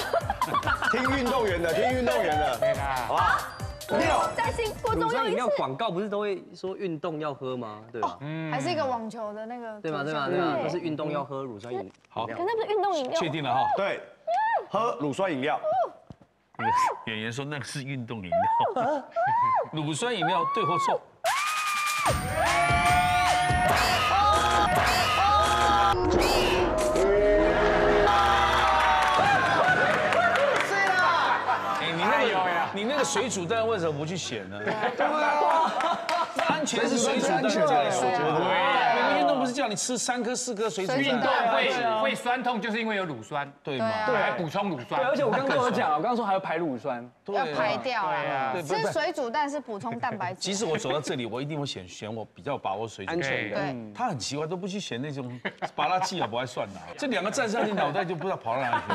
[SPEAKER 6] 听运动员的，听运动员的，(laughs) 好吧？
[SPEAKER 8] 饮料。广告不是都会说运动要喝吗？对吧？
[SPEAKER 3] 还是一个网球的那个，
[SPEAKER 8] 对吧？对吧？对吧？就是运动要喝乳酸饮
[SPEAKER 1] 好，
[SPEAKER 7] 可那不是运动饮料？
[SPEAKER 1] 确定了哈。
[SPEAKER 6] 对，喝乳酸饮料。
[SPEAKER 1] 演员说那个是运动饮料，(laughs) 乳酸饮料对或错？你那个水煮蛋为什么不去选呢？对啊，(laughs) 安全是水煮蛋
[SPEAKER 9] 对
[SPEAKER 1] 我们运动不是叫你吃三颗四颗水煮蛋
[SPEAKER 9] 运动
[SPEAKER 1] 蛋，
[SPEAKER 9] 会会酸痛，就是因为有乳酸，
[SPEAKER 1] 对吗？
[SPEAKER 3] 对
[SPEAKER 9] 来补充乳酸。
[SPEAKER 2] 对，而且我刚刚有讲，我刚刚说还要排乳酸，
[SPEAKER 3] 要排掉
[SPEAKER 9] 对
[SPEAKER 3] 吃水煮蛋是补充蛋白质。(laughs)
[SPEAKER 1] 即使我走到这里，我一定会选选我比较把握水煮蛋。
[SPEAKER 5] 安全的。
[SPEAKER 3] 对，
[SPEAKER 1] 他很奇怪，都不去选那种巴拉剂啊，不爱算的。这两个站上，你脑袋就不知道跑到哪里去。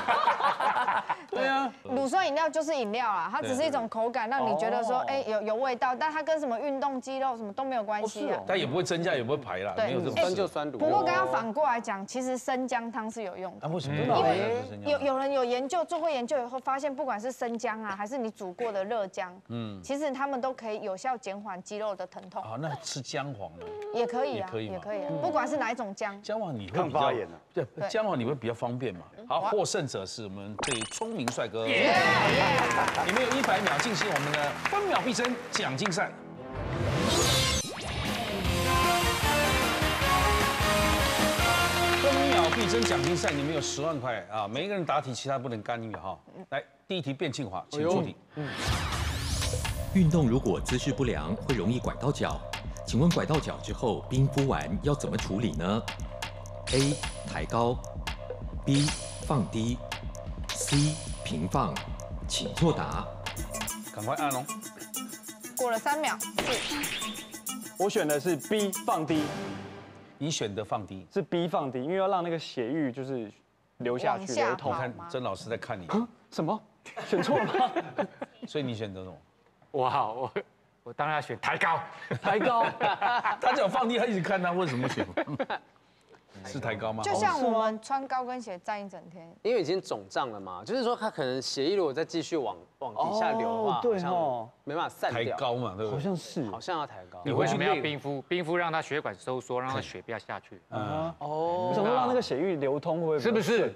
[SPEAKER 1] (laughs) 对啊，
[SPEAKER 3] 乳酸饮料就是饮料啊，它只是一种口感，让你觉得说，哎，有有味道，但它跟什么运动肌肉什么都没有关系啊。
[SPEAKER 1] 它也不会增加，也不会排啦，没有这种
[SPEAKER 5] 就。酸乳。
[SPEAKER 3] 不过刚刚反过来讲，其实生姜汤是有用的
[SPEAKER 1] 啊，。为什么？
[SPEAKER 3] 因
[SPEAKER 1] 因
[SPEAKER 3] 为有有人有研究做过研究以后，发现不管是生姜啊，还是你煮过的热姜，嗯，其实他们都可以有效减缓肌肉的疼痛，
[SPEAKER 1] 啊，那吃姜黄呢？
[SPEAKER 3] 也可以啊，
[SPEAKER 1] 也可以
[SPEAKER 3] 也可以啊，不管是哪一种姜。
[SPEAKER 1] 姜黄你会
[SPEAKER 6] 抗
[SPEAKER 1] 比较
[SPEAKER 6] 发炎啊
[SPEAKER 1] 对，姜黄你会比较方便嘛。好，获胜者是我们最聪明帅哥，你们 (laughs) 有一百秒进行我们的分秒必争奖竞赛。分秒必争奖竞赛，你们有十万块啊！每一个人答题，其他不能干预哈。来，第一题卞庆华，请出题。
[SPEAKER 10] 运动如果姿势不良，会容易拐到脚。请问拐到脚之后，冰敷完要怎么处理呢？A. 抬高，B. 放低，C. 平放，请作答。
[SPEAKER 1] 赶快按哦。
[SPEAKER 3] 过了三秒，四，
[SPEAKER 2] 我选的是 B 放低，
[SPEAKER 1] 你选择放低，
[SPEAKER 2] 是 B 放低，因为要让那个血域就是流下去流通
[SPEAKER 1] 我。看曾老师在看你，
[SPEAKER 2] 什么？选错了吗？(laughs)
[SPEAKER 1] 所以你选择什么？
[SPEAKER 9] 哇，我我当然要选抬高。
[SPEAKER 2] 抬高，(laughs)
[SPEAKER 1] 他只要放低，他一直看他为什么选？是抬高吗？
[SPEAKER 3] 就像我们穿高跟鞋站一整天，
[SPEAKER 5] 因为已经肿胀了嘛，就是说它可能血液如果再继续往往底下流的话，
[SPEAKER 2] 哦对
[SPEAKER 5] 好像
[SPEAKER 2] 哦
[SPEAKER 5] 没办法散
[SPEAKER 1] 抬
[SPEAKER 5] 掉，
[SPEAKER 1] 高嘛，对不
[SPEAKER 2] 好？像是。
[SPEAKER 5] 好像要抬高。
[SPEAKER 9] 你为什么要冰敷？冰敷让它血管收缩，让它血不要下去，
[SPEAKER 1] 嗯，
[SPEAKER 5] 哦
[SPEAKER 2] 我想说让那个血液流通会不会？
[SPEAKER 9] 是不是？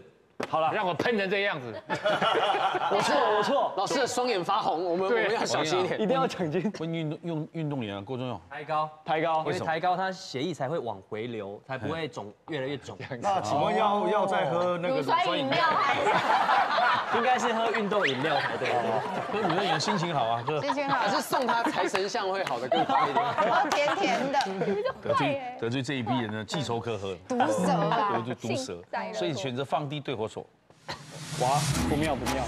[SPEAKER 2] 好了，
[SPEAKER 9] 让我喷成这个样子。(laughs)
[SPEAKER 2] 我错，我错，
[SPEAKER 5] 老师的双眼发红，我们我们要小心一点。
[SPEAKER 2] 一定要奖金。
[SPEAKER 1] 问运动用运动员啊，郭忠勇，
[SPEAKER 8] 抬高，
[SPEAKER 2] 抬高。
[SPEAKER 8] 因为抬高它血液才会往回流，(laughs) 才不会肿越来越肿。
[SPEAKER 6] 那请问要要再喝那个
[SPEAKER 7] 乳酸饮？料还是？(laughs)
[SPEAKER 8] 应该是喝运动饮料才对。
[SPEAKER 1] 喝女人员心情好啊，喝
[SPEAKER 3] 心情好。
[SPEAKER 5] 还，是送他财神像会好的更快一点。
[SPEAKER 3] 喝甜甜的，
[SPEAKER 1] 得罪得罪这一批人呢，记仇可喝，
[SPEAKER 3] 毒蛇啊。
[SPEAKER 1] 得，罪毒蛇。
[SPEAKER 7] 在，
[SPEAKER 1] 所以选择放低对或错？
[SPEAKER 2] 哇，不妙不妙，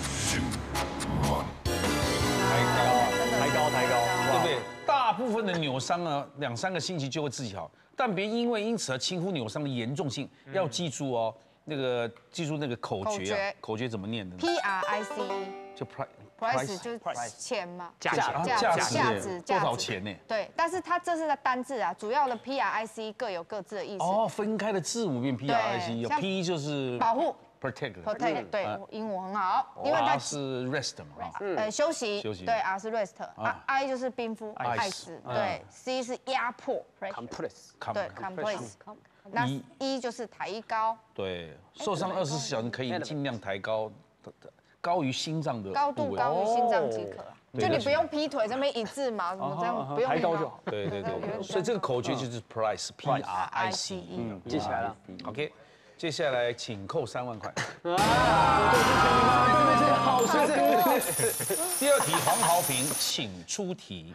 [SPEAKER 1] 抬高啊，
[SPEAKER 2] 抬高抬高，
[SPEAKER 1] 对不对？大部分的扭伤呢，两三个星期就会自己好，但别因为因此而轻忽扭伤的严重性，要记住哦。那个记住那个口诀啊
[SPEAKER 3] 口诀，
[SPEAKER 1] 怎么念的
[SPEAKER 3] ？P R I C E
[SPEAKER 1] 就 price
[SPEAKER 3] price 就是钱嘛，
[SPEAKER 9] 价
[SPEAKER 3] 价
[SPEAKER 1] 价
[SPEAKER 3] 价
[SPEAKER 1] 值
[SPEAKER 3] 值
[SPEAKER 1] 多少钱呢？
[SPEAKER 3] 对，但是它这是个单字啊，主要的 P R I C 各有各自的意思。
[SPEAKER 1] 哦，分开的字母变 P R I C，有 P 就是
[SPEAKER 3] 保护
[SPEAKER 1] protect。
[SPEAKER 3] protect，对
[SPEAKER 1] 嗯，
[SPEAKER 3] 英文很好，因为它
[SPEAKER 1] R 是 rest 嘛，啊
[SPEAKER 3] 呃休息，
[SPEAKER 1] 休息。
[SPEAKER 3] 对，R 是 rest，
[SPEAKER 1] 啊。
[SPEAKER 3] I I 就是冰敷，
[SPEAKER 1] 爱
[SPEAKER 3] 爱
[SPEAKER 1] 死
[SPEAKER 3] 死，对，C 是压迫
[SPEAKER 5] ，Compress，
[SPEAKER 3] 对 com-，compress，那
[SPEAKER 1] 一
[SPEAKER 3] E 就是抬高，
[SPEAKER 1] 对，受伤二十四小时可以尽量抬高，高于心脏的
[SPEAKER 3] 高度高于心脏即可。就你不用劈腿这边一字嘛，什么这样？不用
[SPEAKER 2] 抬高就好。
[SPEAKER 1] 对对对对，所以这个口诀就是 price P R I C E，
[SPEAKER 5] 记起来了。
[SPEAKER 1] OK，接下来请扣三万块。
[SPEAKER 2] 好是
[SPEAKER 1] 第二题，黄豪平，请出题。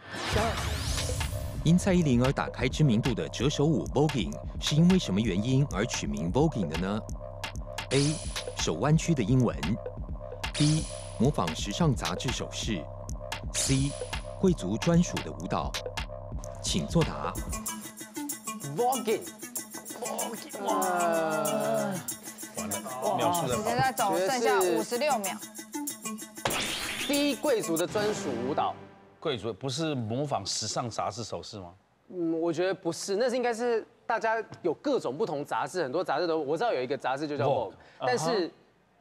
[SPEAKER 10] 因蔡依林而打开知名度的折手舞 voguing 是因为什么原因而取名 voguing 的呢？A. 手弯曲的英文，B. 模仿时尚杂志手势，C. 贵族专属的舞蹈，请作答。
[SPEAKER 5] Voguing，
[SPEAKER 1] 完了，描述的
[SPEAKER 3] 时间在走，剩下五十六秒，
[SPEAKER 5] 第一贵族的专属舞蹈，
[SPEAKER 1] 贵族不是模仿时尚杂志手势吗？
[SPEAKER 5] 嗯，我觉得不是，那是应该是大家有各种不同杂志，很多杂志都我知道有一个杂志就叫 Vogue，但是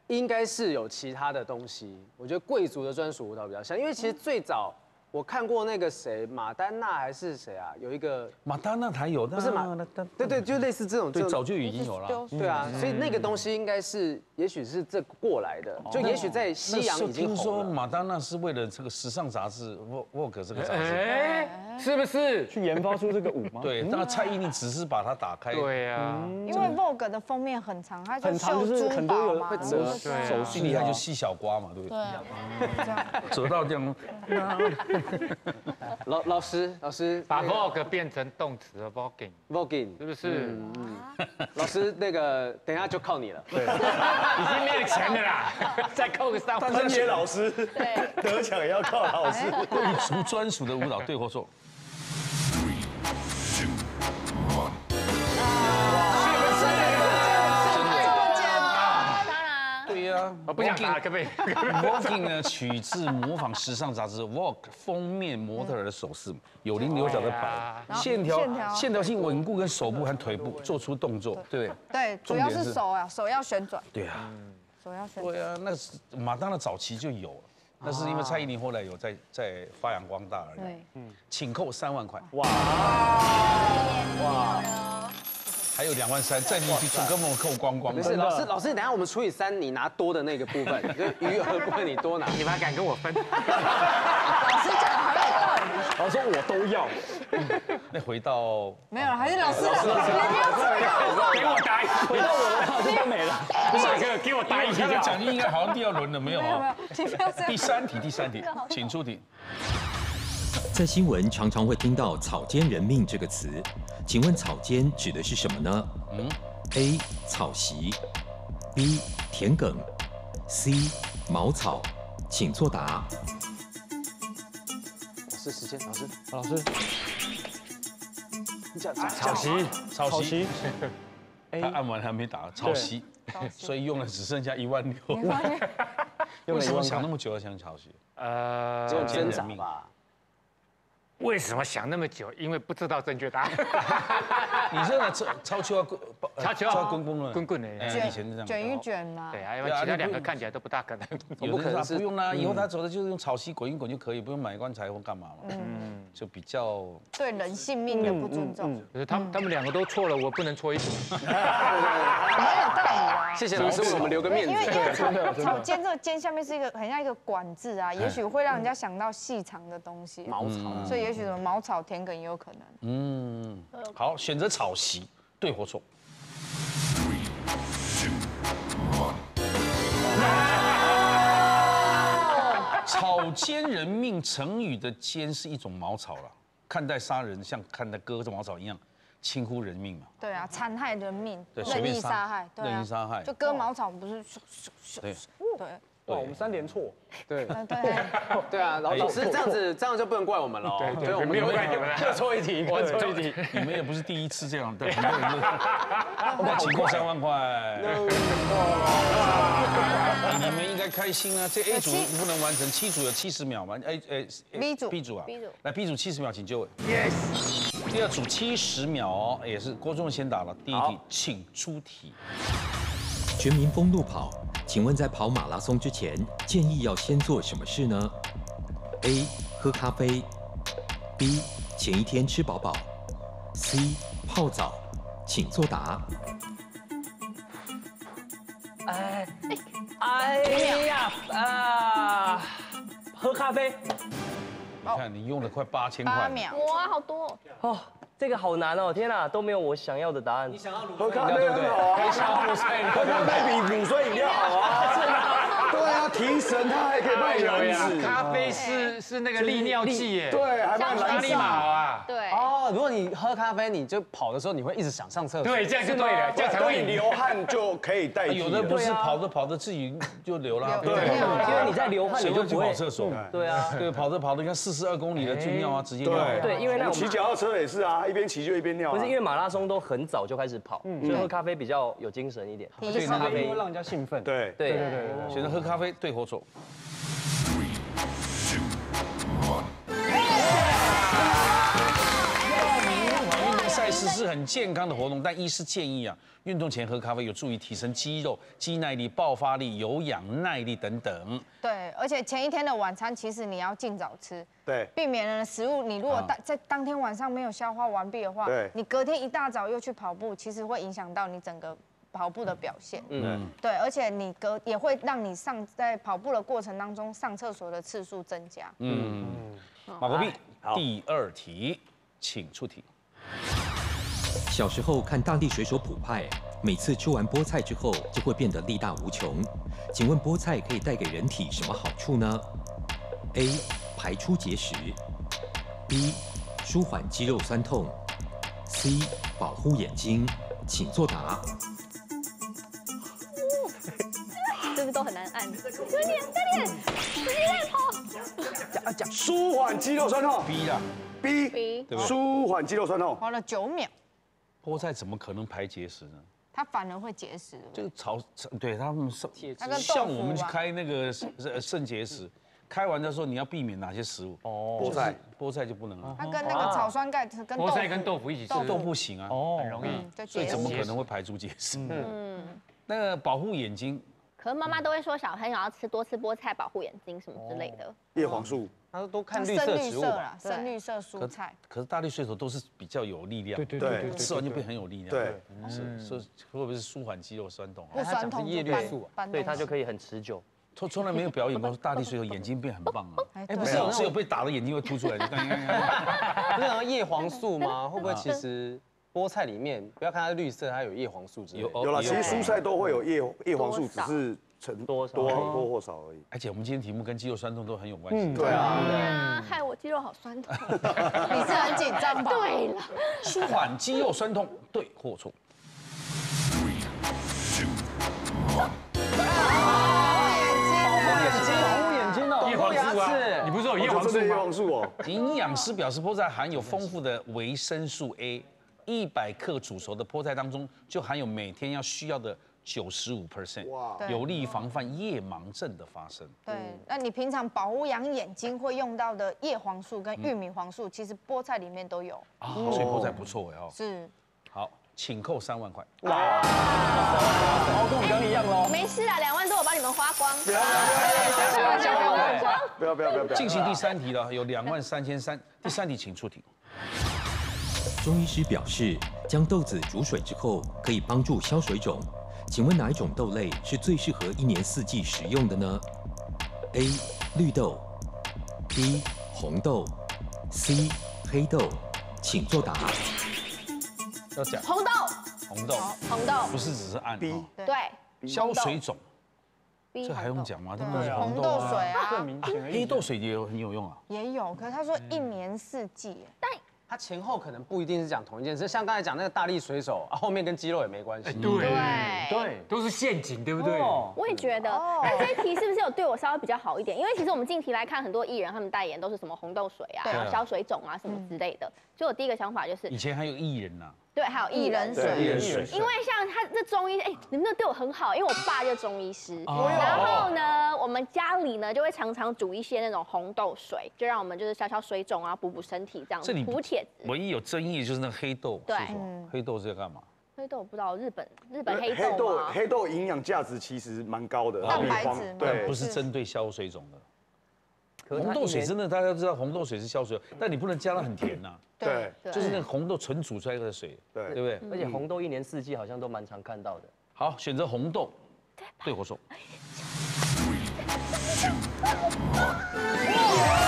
[SPEAKER 5] 应该是有其他的东西。我觉得贵族的专属舞蹈比较像，因为其实最早我看过那个谁马丹娜还是谁啊，有一个
[SPEAKER 1] 马丹娜才有，
[SPEAKER 5] 不是马丹，对对，就类似这种，
[SPEAKER 1] 对，早就已经有了。
[SPEAKER 5] 对啊，所以那个东西应该是，也许是这过来的，就也许在西洋已经
[SPEAKER 1] 听说。马丹娜是为了这个时尚杂志《Vogue》这个杂志，
[SPEAKER 9] 哎，是不是？
[SPEAKER 2] 去研发出这个舞吗？
[SPEAKER 1] 对，那蔡依林只是把它打开。
[SPEAKER 9] 对呀，
[SPEAKER 3] 因为 Vogue 的封面很长，它就
[SPEAKER 2] 很长，就是
[SPEAKER 3] 秀珠
[SPEAKER 2] 很多有手
[SPEAKER 1] 最厉害就细小瓜嘛，对不对？
[SPEAKER 3] 对，
[SPEAKER 1] 折到这样，
[SPEAKER 5] 老老师，老师
[SPEAKER 9] 把
[SPEAKER 5] 那个
[SPEAKER 9] vogue 变成动词的
[SPEAKER 5] voguing，voguing，
[SPEAKER 9] 是不是？
[SPEAKER 5] 老师那个等一下就靠你了。对，
[SPEAKER 9] 已经没有钱了啦，(laughs) 再扣个三分。
[SPEAKER 6] 但是老师对得奖也要靠老师。
[SPEAKER 1] 贵族专属的舞蹈，对或错？对呀，
[SPEAKER 9] 我不想打，可不可以？(laughs)
[SPEAKER 1] Voguing 呢，取自模仿时尚杂志 Vogue 封面模特儿的手势，有棱有角的摆，线条
[SPEAKER 3] 线条
[SPEAKER 1] 线条性稳固，跟手部和腿部做出动作，对不对？
[SPEAKER 3] 对，主要是手啊，手要旋转，
[SPEAKER 1] 对啊，
[SPEAKER 3] 手要旋转。
[SPEAKER 1] 对啊，那是马当的早期就有了，那是因为蔡依林后来有在在发扬光大而已。
[SPEAKER 3] 对，
[SPEAKER 1] 请扣三万块。哇哇！还有两万三，再进去出根本扣光光。
[SPEAKER 5] 没事，老师老师，等一下我们除以三，你拿多的那个部分，就余额部分你多拿。
[SPEAKER 9] 你们还敢跟我分？
[SPEAKER 3] 老师讲的很有道理。
[SPEAKER 2] 然后说我都要，
[SPEAKER 1] 那回到
[SPEAKER 3] 没有，还是老师的，你不要这样。
[SPEAKER 9] 给我答一，
[SPEAKER 2] 回到我的话就都没了。
[SPEAKER 9] 不是给给我答一
[SPEAKER 1] 现在
[SPEAKER 9] 就好
[SPEAKER 1] 奖金应该好像第二轮了，没有
[SPEAKER 3] 没有没有
[SPEAKER 1] 啊？，
[SPEAKER 3] 你不要这样
[SPEAKER 1] 第。三题，第三题，请出题。
[SPEAKER 10] 在新闻常常会听到“草菅人命”这个词，请问草菅指的是什么呢？嗯，A. 草席，B. 田埂，C. 茅草，请作答。
[SPEAKER 5] 老师时间，老师，
[SPEAKER 2] 老师，
[SPEAKER 5] 你讲
[SPEAKER 9] 草席，
[SPEAKER 1] 草席，
[SPEAKER 2] 草席，(laughs)
[SPEAKER 1] 他按完还没打草席，(laughs) 所以用了只剩下一万六。(laughs) 为什么。想那么久要想草席？
[SPEAKER 9] 呃
[SPEAKER 5] 只有挣扎吧。
[SPEAKER 9] 为什么想那么久？因为不知道正确答案。(laughs)
[SPEAKER 1] 你这个超超球啊，滚
[SPEAKER 9] 超球啊
[SPEAKER 1] 超滚滚了，
[SPEAKER 9] 滚滚的
[SPEAKER 1] 哎以前是这样。
[SPEAKER 3] 卷一卷嘛。
[SPEAKER 9] 对啊，因为其他两个看起来都不大可能。(laughs)
[SPEAKER 1] 有的人说
[SPEAKER 5] 是
[SPEAKER 1] 不用啦，以后他走的就是用草席滚一滚就可以，不用买棺材或干嘛嘛。嗯，就比较
[SPEAKER 3] 对人性命的不尊重，
[SPEAKER 9] 可是他们他们两个都错了，我不能错一组。(laughs)
[SPEAKER 3] 很有道理啊。
[SPEAKER 5] 谢谢老师为我们留个面
[SPEAKER 3] 因为
[SPEAKER 5] 子。
[SPEAKER 3] 因为草草尖这个尖下面是一个很像一个管字啊，也许会让人家想到细长的东西，
[SPEAKER 5] 茅草，
[SPEAKER 3] 所以也许什么茅草田埂也有可能。
[SPEAKER 1] 嗯，好，选择草席，对或错？(laughs) 草菅人命成语的菅是一种茅草了，看待杀人像看待割茅草一样，轻忽人命嘛。
[SPEAKER 3] 对啊，残害人命，任意杀害，
[SPEAKER 1] 任意杀害
[SPEAKER 3] 就割茅草不是
[SPEAKER 1] 对
[SPEAKER 3] 对
[SPEAKER 2] 哇，我们三连错，
[SPEAKER 5] 对
[SPEAKER 3] 对对，
[SPEAKER 5] 啊，(laughs) 老老师这样子这样就不能怪我们了哦。
[SPEAKER 9] 对
[SPEAKER 5] 我们
[SPEAKER 9] 没有怪你们了
[SPEAKER 5] 各错一题，各错一题。
[SPEAKER 1] 你们也不是第一次这样，对，很多人都。那 (laughs) 请过三万块。(laughs) 哎你们应该开心啊！这 A 组不能完成，七组有七十秒嘛？A 哎
[SPEAKER 3] B 组
[SPEAKER 1] B 组啊
[SPEAKER 7] B 组
[SPEAKER 1] 来 B 组七十秒，请就位。Yes。第二组七十秒哦，也是郭仲先打了第一题，请出题。
[SPEAKER 10] 全民封路跑，请问在跑马拉松之前，建议要先做什么事呢？A. 喝咖啡，B. 前一天吃饱饱，C. 泡澡，请作答。
[SPEAKER 8] 哎，哎呀啊！喝咖啡
[SPEAKER 1] 你看你用了快八千块，
[SPEAKER 3] 八秒，
[SPEAKER 7] 哇，好多。
[SPEAKER 8] 哦，这个好难哦！天哪，都没有我想要的答案。你想要
[SPEAKER 6] 喝咖啡很好啊，喝咖啡比乳酸饮料好啊。对啊，提神，它还可以卖燃脂。
[SPEAKER 9] 咖啡是是那个利尿剂耶，
[SPEAKER 6] 对，还卖
[SPEAKER 9] 哪
[SPEAKER 6] 燃脂。
[SPEAKER 9] 里好啊？
[SPEAKER 7] 对，
[SPEAKER 5] 哦，如果你喝咖啡，你就跑的时候，你会一直想上厕所。
[SPEAKER 9] 对，这样就对了，这样才
[SPEAKER 6] 等
[SPEAKER 9] 会
[SPEAKER 6] 流汗就可以代替。
[SPEAKER 1] 有的不是跑着跑着自己就流了，
[SPEAKER 3] 流
[SPEAKER 1] 对
[SPEAKER 8] 因为你在流汗，你就不会。
[SPEAKER 1] 跑厕所？
[SPEAKER 8] 对啊，
[SPEAKER 1] 对，跑着跑着，你看四十二公里的就尿啊，直接尿。
[SPEAKER 6] 对
[SPEAKER 8] 对，因为那种
[SPEAKER 6] 骑脚踏车也是啊，一边骑就一边尿啊。
[SPEAKER 8] 不是因为马拉松都很早就开始跑，所以喝咖啡比较有精神一点。
[SPEAKER 3] 提
[SPEAKER 1] 所以
[SPEAKER 2] 咖啡会让人家兴奋。
[SPEAKER 6] 对
[SPEAKER 8] 对
[SPEAKER 2] 对对对，
[SPEAKER 1] 选择喝咖啡，对或错？很健康的活动，但医师建议啊，运动前喝咖啡有助于提升肌肉、肌耐力、爆发力、有氧耐力等等。
[SPEAKER 3] 对，而且前一天的晚餐其实你要尽早吃，
[SPEAKER 6] 对，
[SPEAKER 3] 避免了食物你如果当在当天晚上没有消化完毕的话，
[SPEAKER 6] 对
[SPEAKER 3] 你隔天一大早又去跑步，其实会影响到你整个跑步的表现。
[SPEAKER 5] 嗯，
[SPEAKER 3] 对，而且你隔也会让你上在跑步的过程当中上厕所的次数增加。
[SPEAKER 1] 嗯，马国碧，
[SPEAKER 6] 好
[SPEAKER 1] 第二题，请出题。
[SPEAKER 10] 小时候看大力水手普派，每次吃完菠菜之后就会变得力大无穷。请问菠菜可以带给人体什么好处呢？A. 排出结石，B. 舒缓肌肉酸痛，C. 保护眼睛。请作答。(laughs)
[SPEAKER 7] 是不是都很难按？快点，快点，直接在跑。
[SPEAKER 6] 舒缓肌肉酸痛
[SPEAKER 1] B 啦，，B，B
[SPEAKER 6] 舒缓肌肉酸痛，
[SPEAKER 3] 花了九秒，
[SPEAKER 1] 菠菜怎么可能排结石呢？
[SPEAKER 3] 它反而会结石。
[SPEAKER 1] 这个炒，对他们是
[SPEAKER 3] 它跟
[SPEAKER 1] 像我们去开那个肾肾结石，开完的时候你要避免哪些食物？哦，
[SPEAKER 6] 菠菜，
[SPEAKER 1] 菠菜就不能了，
[SPEAKER 3] 它跟那个草酸钙跟豆腐
[SPEAKER 9] 菠菜跟豆腐一起吃，
[SPEAKER 1] 都不行啊。
[SPEAKER 2] 哦
[SPEAKER 9] 很容易。
[SPEAKER 1] 所以
[SPEAKER 3] 结石。
[SPEAKER 1] 怎么可能会排出结石？
[SPEAKER 7] 嗯，
[SPEAKER 1] 那个保护眼睛，
[SPEAKER 7] 可是妈妈都会说小朋友要吃多吃菠菜保护眼睛什么之类的。
[SPEAKER 6] 叶黄素，
[SPEAKER 5] 他说都看绿色植物吧。
[SPEAKER 3] 绿色啦，深绿色蔬菜。
[SPEAKER 1] 可是大力水手都是比较有力量，
[SPEAKER 2] 对对
[SPEAKER 6] 对
[SPEAKER 2] 对
[SPEAKER 1] 吃完就变很有力量。
[SPEAKER 6] 对，
[SPEAKER 1] 是是会不会是舒缓肌肉酸痛啊？
[SPEAKER 3] 不酸痛
[SPEAKER 5] 它讲是叶绿素
[SPEAKER 8] 对它就可以很持久。(laughs)
[SPEAKER 1] 从从来没有表演过大力水手眼睛变很棒啊！(laughs)
[SPEAKER 3] 哎
[SPEAKER 1] 哎，不是
[SPEAKER 3] 对
[SPEAKER 1] 有只有被打的眼睛会凸出来，就刚刚
[SPEAKER 5] 不是讲到叶黄素吗？(laughs) 会不会其实菠菜里面不要看它绿色，它有叶黄素之类的。
[SPEAKER 1] 有
[SPEAKER 6] 有了，
[SPEAKER 1] 有
[SPEAKER 6] 其实蔬菜都会有叶叶黄素，只是成
[SPEAKER 8] 多少
[SPEAKER 6] 多多或少而已。
[SPEAKER 1] 而且我们今天题目跟肌肉酸痛都很有关系。
[SPEAKER 6] 对啊，
[SPEAKER 7] 对啊，害我肌肉好酸痛。(laughs)
[SPEAKER 3] 你是很紧张吧？
[SPEAKER 7] 对了，
[SPEAKER 1] 舒缓肌肉酸痛，对或错？
[SPEAKER 2] 保护眼睛哦。
[SPEAKER 9] 叶黄素啊，你不是有叶黄素
[SPEAKER 6] 叶？黄素哦，
[SPEAKER 1] 营养师表示，菠菜含有丰富的维生素 A，一百克煮熟的菠菜当中就含有每天要需要的九十五 percent，
[SPEAKER 6] 哇
[SPEAKER 1] 有利防范夜盲症的发生。
[SPEAKER 3] 对，那你平常保护养眼睛会用到的叶黄素跟玉米黄素，其实菠菜里面都有。
[SPEAKER 1] 啊，所以菠菜不错哎哦。
[SPEAKER 3] 是，
[SPEAKER 1] 好，请扣三万块。
[SPEAKER 2] 跟我跟你一样喽。
[SPEAKER 7] 没事啊，两万多我帮你们花光。
[SPEAKER 6] 不要不要不要不要不要，
[SPEAKER 1] 进行第三题了，有两万三千三。第三题请出题。
[SPEAKER 10] 中医师表示，将豆子煮水之后可以帮助消水肿。请问哪一种豆类是最适合一年四季食用的呢？A. 绿豆，B. 红豆，C. 黑豆。请作答。
[SPEAKER 1] 要讲
[SPEAKER 7] 红豆，
[SPEAKER 1] 红豆，
[SPEAKER 7] 红豆，
[SPEAKER 1] 不是只是按
[SPEAKER 6] B
[SPEAKER 1] 哦
[SPEAKER 7] 对，
[SPEAKER 1] 消水肿
[SPEAKER 7] ，B
[SPEAKER 1] 这还用讲吗？他们是
[SPEAKER 3] 红豆水啊
[SPEAKER 2] 更明显而已。
[SPEAKER 1] 黑豆水也有很有用啊。
[SPEAKER 3] 也有，可是他说一年四季，
[SPEAKER 5] 它前后可能不一定是讲同一件事，像刚才讲那个大力水手啊，后面跟肌肉也没关系。
[SPEAKER 9] 对，
[SPEAKER 7] 对。
[SPEAKER 2] 对，
[SPEAKER 9] 都是陷阱，对不对？
[SPEAKER 2] 哦
[SPEAKER 7] 我也觉得，但这一题是不是有对我稍微比较好一点？因为其实我们近期来看，很多艺人他们代言都是什么红豆水啊，
[SPEAKER 3] 对
[SPEAKER 7] 消水肿啊什么之类的。所以我第一个想法就是
[SPEAKER 1] 以，前还有艺人呐，
[SPEAKER 7] 对，还有薏仁水。
[SPEAKER 1] 艺人水。
[SPEAKER 7] 因为像他这中医，哎、你们都对我很好，因为我爸就中医师，
[SPEAKER 1] 哦
[SPEAKER 7] 然后呢，我们家里呢就会常常煮一些那种红豆水，就让我们就是消消水肿啊，补补身体这样子
[SPEAKER 1] 这里，
[SPEAKER 7] 补铁。
[SPEAKER 1] 唯一有争议的就是那个黑豆，
[SPEAKER 7] 对
[SPEAKER 1] 是？黑豆是要干嘛？
[SPEAKER 7] 黑豆我不知道日本日本黑
[SPEAKER 6] 黑豆？黑豆营养价值其实蛮高的，
[SPEAKER 3] 蛋白质嘛
[SPEAKER 6] 对
[SPEAKER 1] 不是针对消水肿的。红豆水真的大家都知道，红豆水是消水肿，但你不能加的很甜呐，
[SPEAKER 6] 对
[SPEAKER 7] 对。
[SPEAKER 1] 就是那个红豆纯煮出来的水，
[SPEAKER 6] 对。
[SPEAKER 1] 对不对？
[SPEAKER 8] 而且红豆一年四季好像都蛮常看到的。
[SPEAKER 1] 好，选择红豆，对或 (laughs)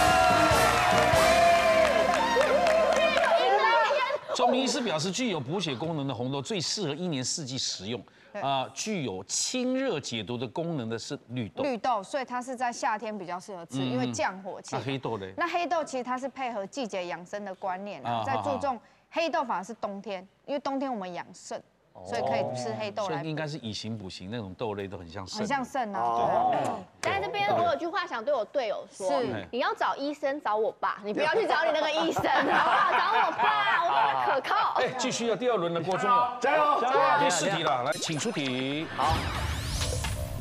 [SPEAKER 1] 错？中医是表示，具有补血功能的红豆最适合一年四季食用。啊，具有清热解毒的功能的是绿豆。
[SPEAKER 3] 绿豆，所以它是在夏天比较适合吃，因为降火气
[SPEAKER 1] 那。黑豆嘞？
[SPEAKER 3] 那黑豆其实它是配合季节养生的观念
[SPEAKER 1] 啊
[SPEAKER 3] 啊，在注重黑豆反而是冬天，因为冬天我们养肾，所以可以吃黑豆来补，
[SPEAKER 1] 所以应该是以形补形，那种豆类都很像肾。
[SPEAKER 3] 很像肾啊。
[SPEAKER 6] 哦，
[SPEAKER 7] 但是这边我有句话想对我队友说
[SPEAKER 3] 是，
[SPEAKER 7] 你要找医生找我爸，(laughs) 你不要去找你那个医生，(laughs) 好不好？找我爸，我爸可靠。
[SPEAKER 1] 哎，继续啊，第二轮的郭忠友，(laughs)
[SPEAKER 6] 加油！
[SPEAKER 1] 第四题了，来，请出题。
[SPEAKER 10] 好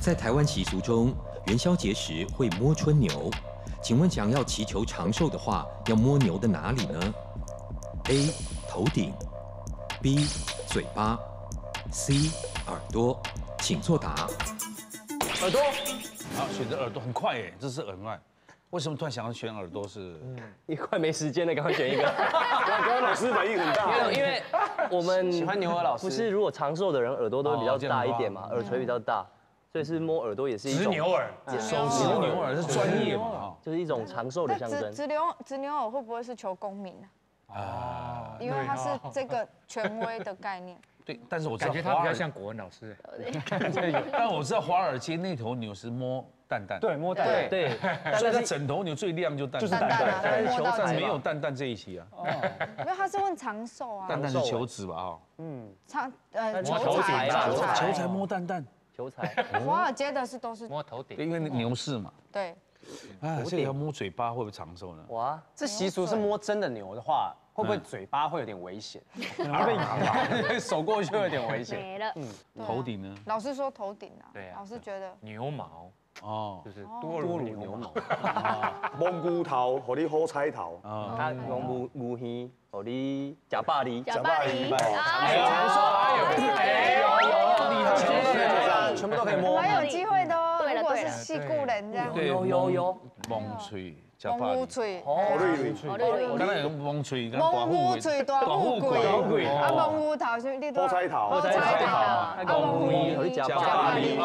[SPEAKER 10] 在台湾习俗中，元宵节时会摸春牛。请问，想要祈求长寿的话，要摸牛的哪里呢？A. 头顶 B 嘴巴，C 耳朵，请作答。
[SPEAKER 5] 耳朵，
[SPEAKER 1] 好，选择耳朵很快耶，这是耳麦。为什么突然想要选耳朵？是
[SPEAKER 8] 你快没时间了，赶快选一个。(laughs)
[SPEAKER 6] 刚刚老师反应很大，
[SPEAKER 8] 因为因为我们
[SPEAKER 5] 喜欢牛耳老师
[SPEAKER 8] 不是如果长寿的人耳朵都会比较大一点嘛，耳垂比较大，所以是摸耳朵也是一种
[SPEAKER 9] 直牛耳，
[SPEAKER 1] 手持牛耳是专业嘛？
[SPEAKER 8] 就是一种长寿的象征。
[SPEAKER 3] 直牛直牛耳会不会是求功名呢？
[SPEAKER 1] 啊，
[SPEAKER 3] 因为它是这个权威的概念。
[SPEAKER 1] 对，但是我知道
[SPEAKER 9] 感觉他，比较像国文老师。(laughs)
[SPEAKER 1] 但我知道华尔街那头牛是摸蛋蛋，
[SPEAKER 2] 对，摸蛋
[SPEAKER 8] 蛋对，(laughs)
[SPEAKER 1] 所以它整头牛最亮就蛋
[SPEAKER 2] 就是
[SPEAKER 1] 蛋，
[SPEAKER 2] 蛋蛋，
[SPEAKER 3] 蛋蛋啊
[SPEAKER 2] 球赛
[SPEAKER 1] 没有蛋蛋这一期啊，
[SPEAKER 3] 因为他是问长寿啊，
[SPEAKER 1] 蛋蛋是求子吧？哈，
[SPEAKER 3] 长呃
[SPEAKER 8] 那
[SPEAKER 3] 球
[SPEAKER 8] 球
[SPEAKER 3] 彩
[SPEAKER 8] 彩啦
[SPEAKER 3] 球
[SPEAKER 1] 才摸蛋蛋，
[SPEAKER 8] 球彩。(laughs)
[SPEAKER 3] 华尔街的是都是
[SPEAKER 9] 摸头顶，
[SPEAKER 1] 因为牛市嘛。
[SPEAKER 3] 对，
[SPEAKER 1] 啊，这个要摸嘴巴会不会长寿呢？
[SPEAKER 8] 哇，
[SPEAKER 5] 这习俗是摸真的牛的话，会不会嘴巴会有点危险？(laughs)
[SPEAKER 2] 会被咬。
[SPEAKER 5] 手过去会有点危险。
[SPEAKER 7] 没了。
[SPEAKER 3] 对啊
[SPEAKER 1] 头顶呢？
[SPEAKER 3] 老师说头顶啊，
[SPEAKER 9] 对啊
[SPEAKER 3] 老师觉得
[SPEAKER 9] 牛毛
[SPEAKER 1] 哦
[SPEAKER 9] 就是多如牛毛。(laughs)
[SPEAKER 6] 蒙古头，和你好彩头，
[SPEAKER 1] 啊，
[SPEAKER 8] 他用牛牛耳，和你假巴黎，
[SPEAKER 7] 假巴黎，
[SPEAKER 5] 哎
[SPEAKER 7] 哎
[SPEAKER 5] 全部都可以摸。
[SPEAKER 3] 还有机会的哦。
[SPEAKER 7] 对了
[SPEAKER 3] 如果
[SPEAKER 7] 对了
[SPEAKER 3] 是戏故人这样，
[SPEAKER 1] 对。
[SPEAKER 8] 有有有，
[SPEAKER 1] 蒙吹，加
[SPEAKER 3] 蒙
[SPEAKER 1] 巴黎。
[SPEAKER 3] 古嘴，
[SPEAKER 6] 好瑞瑞，
[SPEAKER 7] 好绿绿，
[SPEAKER 1] 刚才有蒙吹跟大
[SPEAKER 3] 蒙
[SPEAKER 1] 富贵，
[SPEAKER 3] 古嘴大富贵，啊蒙古头是你
[SPEAKER 6] 好彩头。
[SPEAKER 3] 好彩头，啊
[SPEAKER 8] 那个牛耳，哦你假巴黎，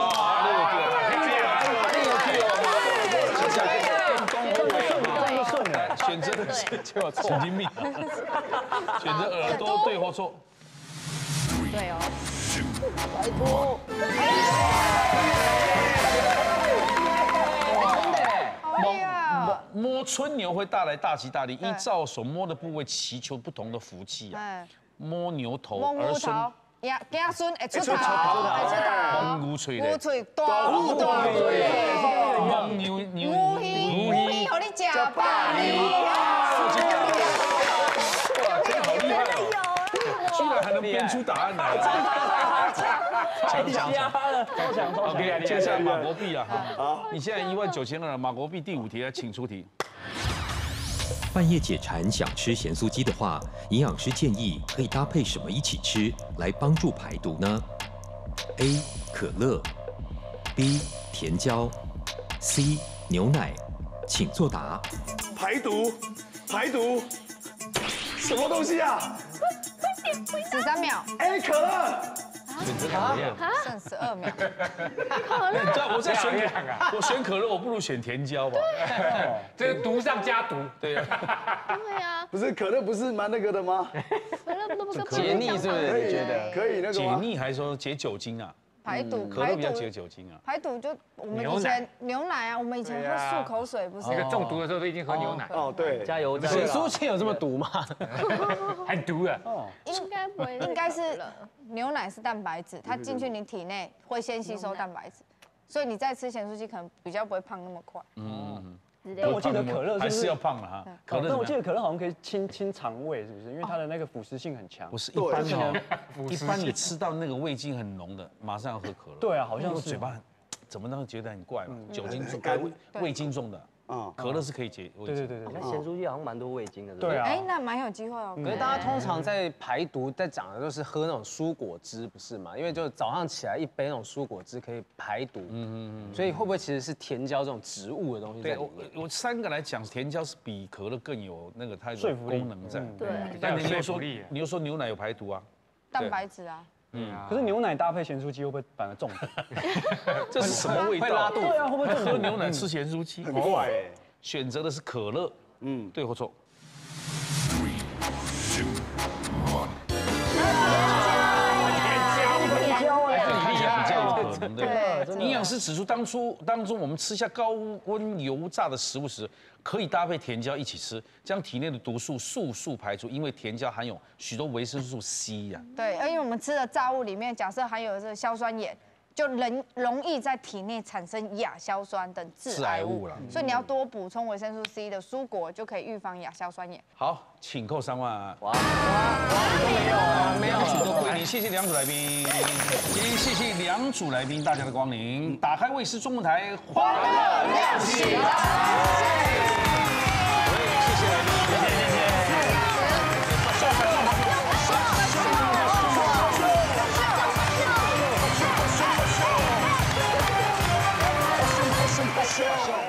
[SPEAKER 1] 选择的是结果错，神经病。选择耳朵对或错？
[SPEAKER 7] 对哦，
[SPEAKER 3] 好
[SPEAKER 1] 摸春牛会带来大吉大利，依照所摸的部位祈求不同的福气啊。
[SPEAKER 3] 哎，
[SPEAKER 1] 摸牛头
[SPEAKER 3] 摸
[SPEAKER 1] 儿孙，
[SPEAKER 3] 呀，子孙会出头，会出
[SPEAKER 1] 蒙
[SPEAKER 3] 头，
[SPEAKER 1] 古吹的，
[SPEAKER 3] 古嘴大富大贵，
[SPEAKER 1] 蒙牛牛
[SPEAKER 3] 牛耳，牛耳，和你吃巴黎。
[SPEAKER 1] 居然还能编出答案来。(laughs)
[SPEAKER 8] 太瞎了，超强超强
[SPEAKER 1] OK，接下来马国币啊，好，你现在一万九千二，马国币第五题来，请出题。
[SPEAKER 10] 半夜解馋想吃咸酥鸡的话，营养师建议可以搭配什么一起吃来帮助排毒呢？A. 可乐，B. 甜椒，C. 牛奶，请作答。
[SPEAKER 6] 排毒，排毒，什么东西啊？
[SPEAKER 3] 十三秒
[SPEAKER 6] ，A.，可乐，
[SPEAKER 1] 选择可乐，
[SPEAKER 3] 剩十二秒。
[SPEAKER 1] 你知道我在选啊 (laughs) 我选可乐，我不如选甜椒吧？
[SPEAKER 9] 这个毒上加毒，
[SPEAKER 1] 对呀，
[SPEAKER 7] 对啊，
[SPEAKER 6] 不是可乐，不是蛮那个的吗？(laughs)
[SPEAKER 7] 可乐都不跟
[SPEAKER 5] 解腻是不是？你觉得？
[SPEAKER 6] 可以那个
[SPEAKER 1] 解
[SPEAKER 6] 吗？
[SPEAKER 1] 腻还是说解酒精啊？
[SPEAKER 3] 排毒，
[SPEAKER 1] 可乐比较解酒精啊。
[SPEAKER 3] 排毒就我们以前牛奶啊，我们以前喝漱口水不是
[SPEAKER 9] 那？个中毒的时候都已经喝牛奶，
[SPEAKER 6] 哦，对，
[SPEAKER 8] 加油加
[SPEAKER 5] 咸
[SPEAKER 8] 油！
[SPEAKER 5] 酥鸡有这么毒吗？(laughs)
[SPEAKER 9] 还毒啊。
[SPEAKER 7] 应该不会，
[SPEAKER 3] 应该是牛奶是蛋白质，它进去你体内会先吸收蛋白质，所以你在吃咸酥鸡可能比较不会胖那么快。
[SPEAKER 1] 嗯，
[SPEAKER 7] 之类的。
[SPEAKER 2] 但我记得可乐是
[SPEAKER 1] 还是要？胖了哈。可乐
[SPEAKER 2] 但我记？得可乐好像可以清清肠胃，是不是？因为它的那个腐蚀性很强
[SPEAKER 1] 不。是一般哦，(laughs) 一般你吃到那个味精很浓的，马上要喝可乐。
[SPEAKER 2] 对啊，好像是
[SPEAKER 1] 嘴巴很怎么都会觉得很怪嘛，酒精重、
[SPEAKER 6] 干
[SPEAKER 1] 味味精重的，
[SPEAKER 6] 啊，
[SPEAKER 1] 可乐是可以解味精。
[SPEAKER 2] 对对对对
[SPEAKER 8] 那咸酥鸡好像蛮多味精的，对不
[SPEAKER 2] 对啊。
[SPEAKER 3] 哎，那蛮有机会哦。
[SPEAKER 5] 可是大家通常在排毒，在讲的都是喝那种蔬果汁，不是吗？因为就早上起来一杯那种蔬果汁可以排毒。嗯嗯嗯。所以会不会其实是甜椒这种植物的东西在
[SPEAKER 1] 对我？我三个来讲，甜椒是比可乐更有那个它的
[SPEAKER 2] 说服
[SPEAKER 1] 功能在。
[SPEAKER 7] 对，
[SPEAKER 1] 但你又说
[SPEAKER 9] 说
[SPEAKER 1] 你又说牛奶有排毒啊，
[SPEAKER 3] 蛋白质啊，
[SPEAKER 2] 可是牛奶搭配咸酥鸡会不会反而重？(laughs)
[SPEAKER 1] 这是什么味道？
[SPEAKER 2] 对啊，会不会？
[SPEAKER 1] 喝牛奶吃咸酥鸡，
[SPEAKER 6] 很怪哎，
[SPEAKER 1] 选择的是可乐，
[SPEAKER 6] 嗯，
[SPEAKER 1] 对或错？
[SPEAKER 3] 对，
[SPEAKER 1] 营养师指出，当初当中我们吃下高温油炸的食物时，可以搭配甜椒一起吃，将体内的毒素速速排出，因为甜椒含有许多维生素 C 呀、
[SPEAKER 3] 对，而且我们吃的炸物里面，假设含有这个硝酸盐，就人容易在体内产生亚硝酸等致癌物
[SPEAKER 1] 了，
[SPEAKER 3] 所以你要多补充维生素 C 的蔬果，就可以预防亚硝酸盐。
[SPEAKER 1] 好，请扣三万。
[SPEAKER 8] 哇，哇，
[SPEAKER 1] 没有啊，没有，多贵你，谢谢两组来宾，今天谢谢两组来宾，大家的光临，打开卫视中文台，欢乐亮起来。谢谢来宾，谢谢。Show.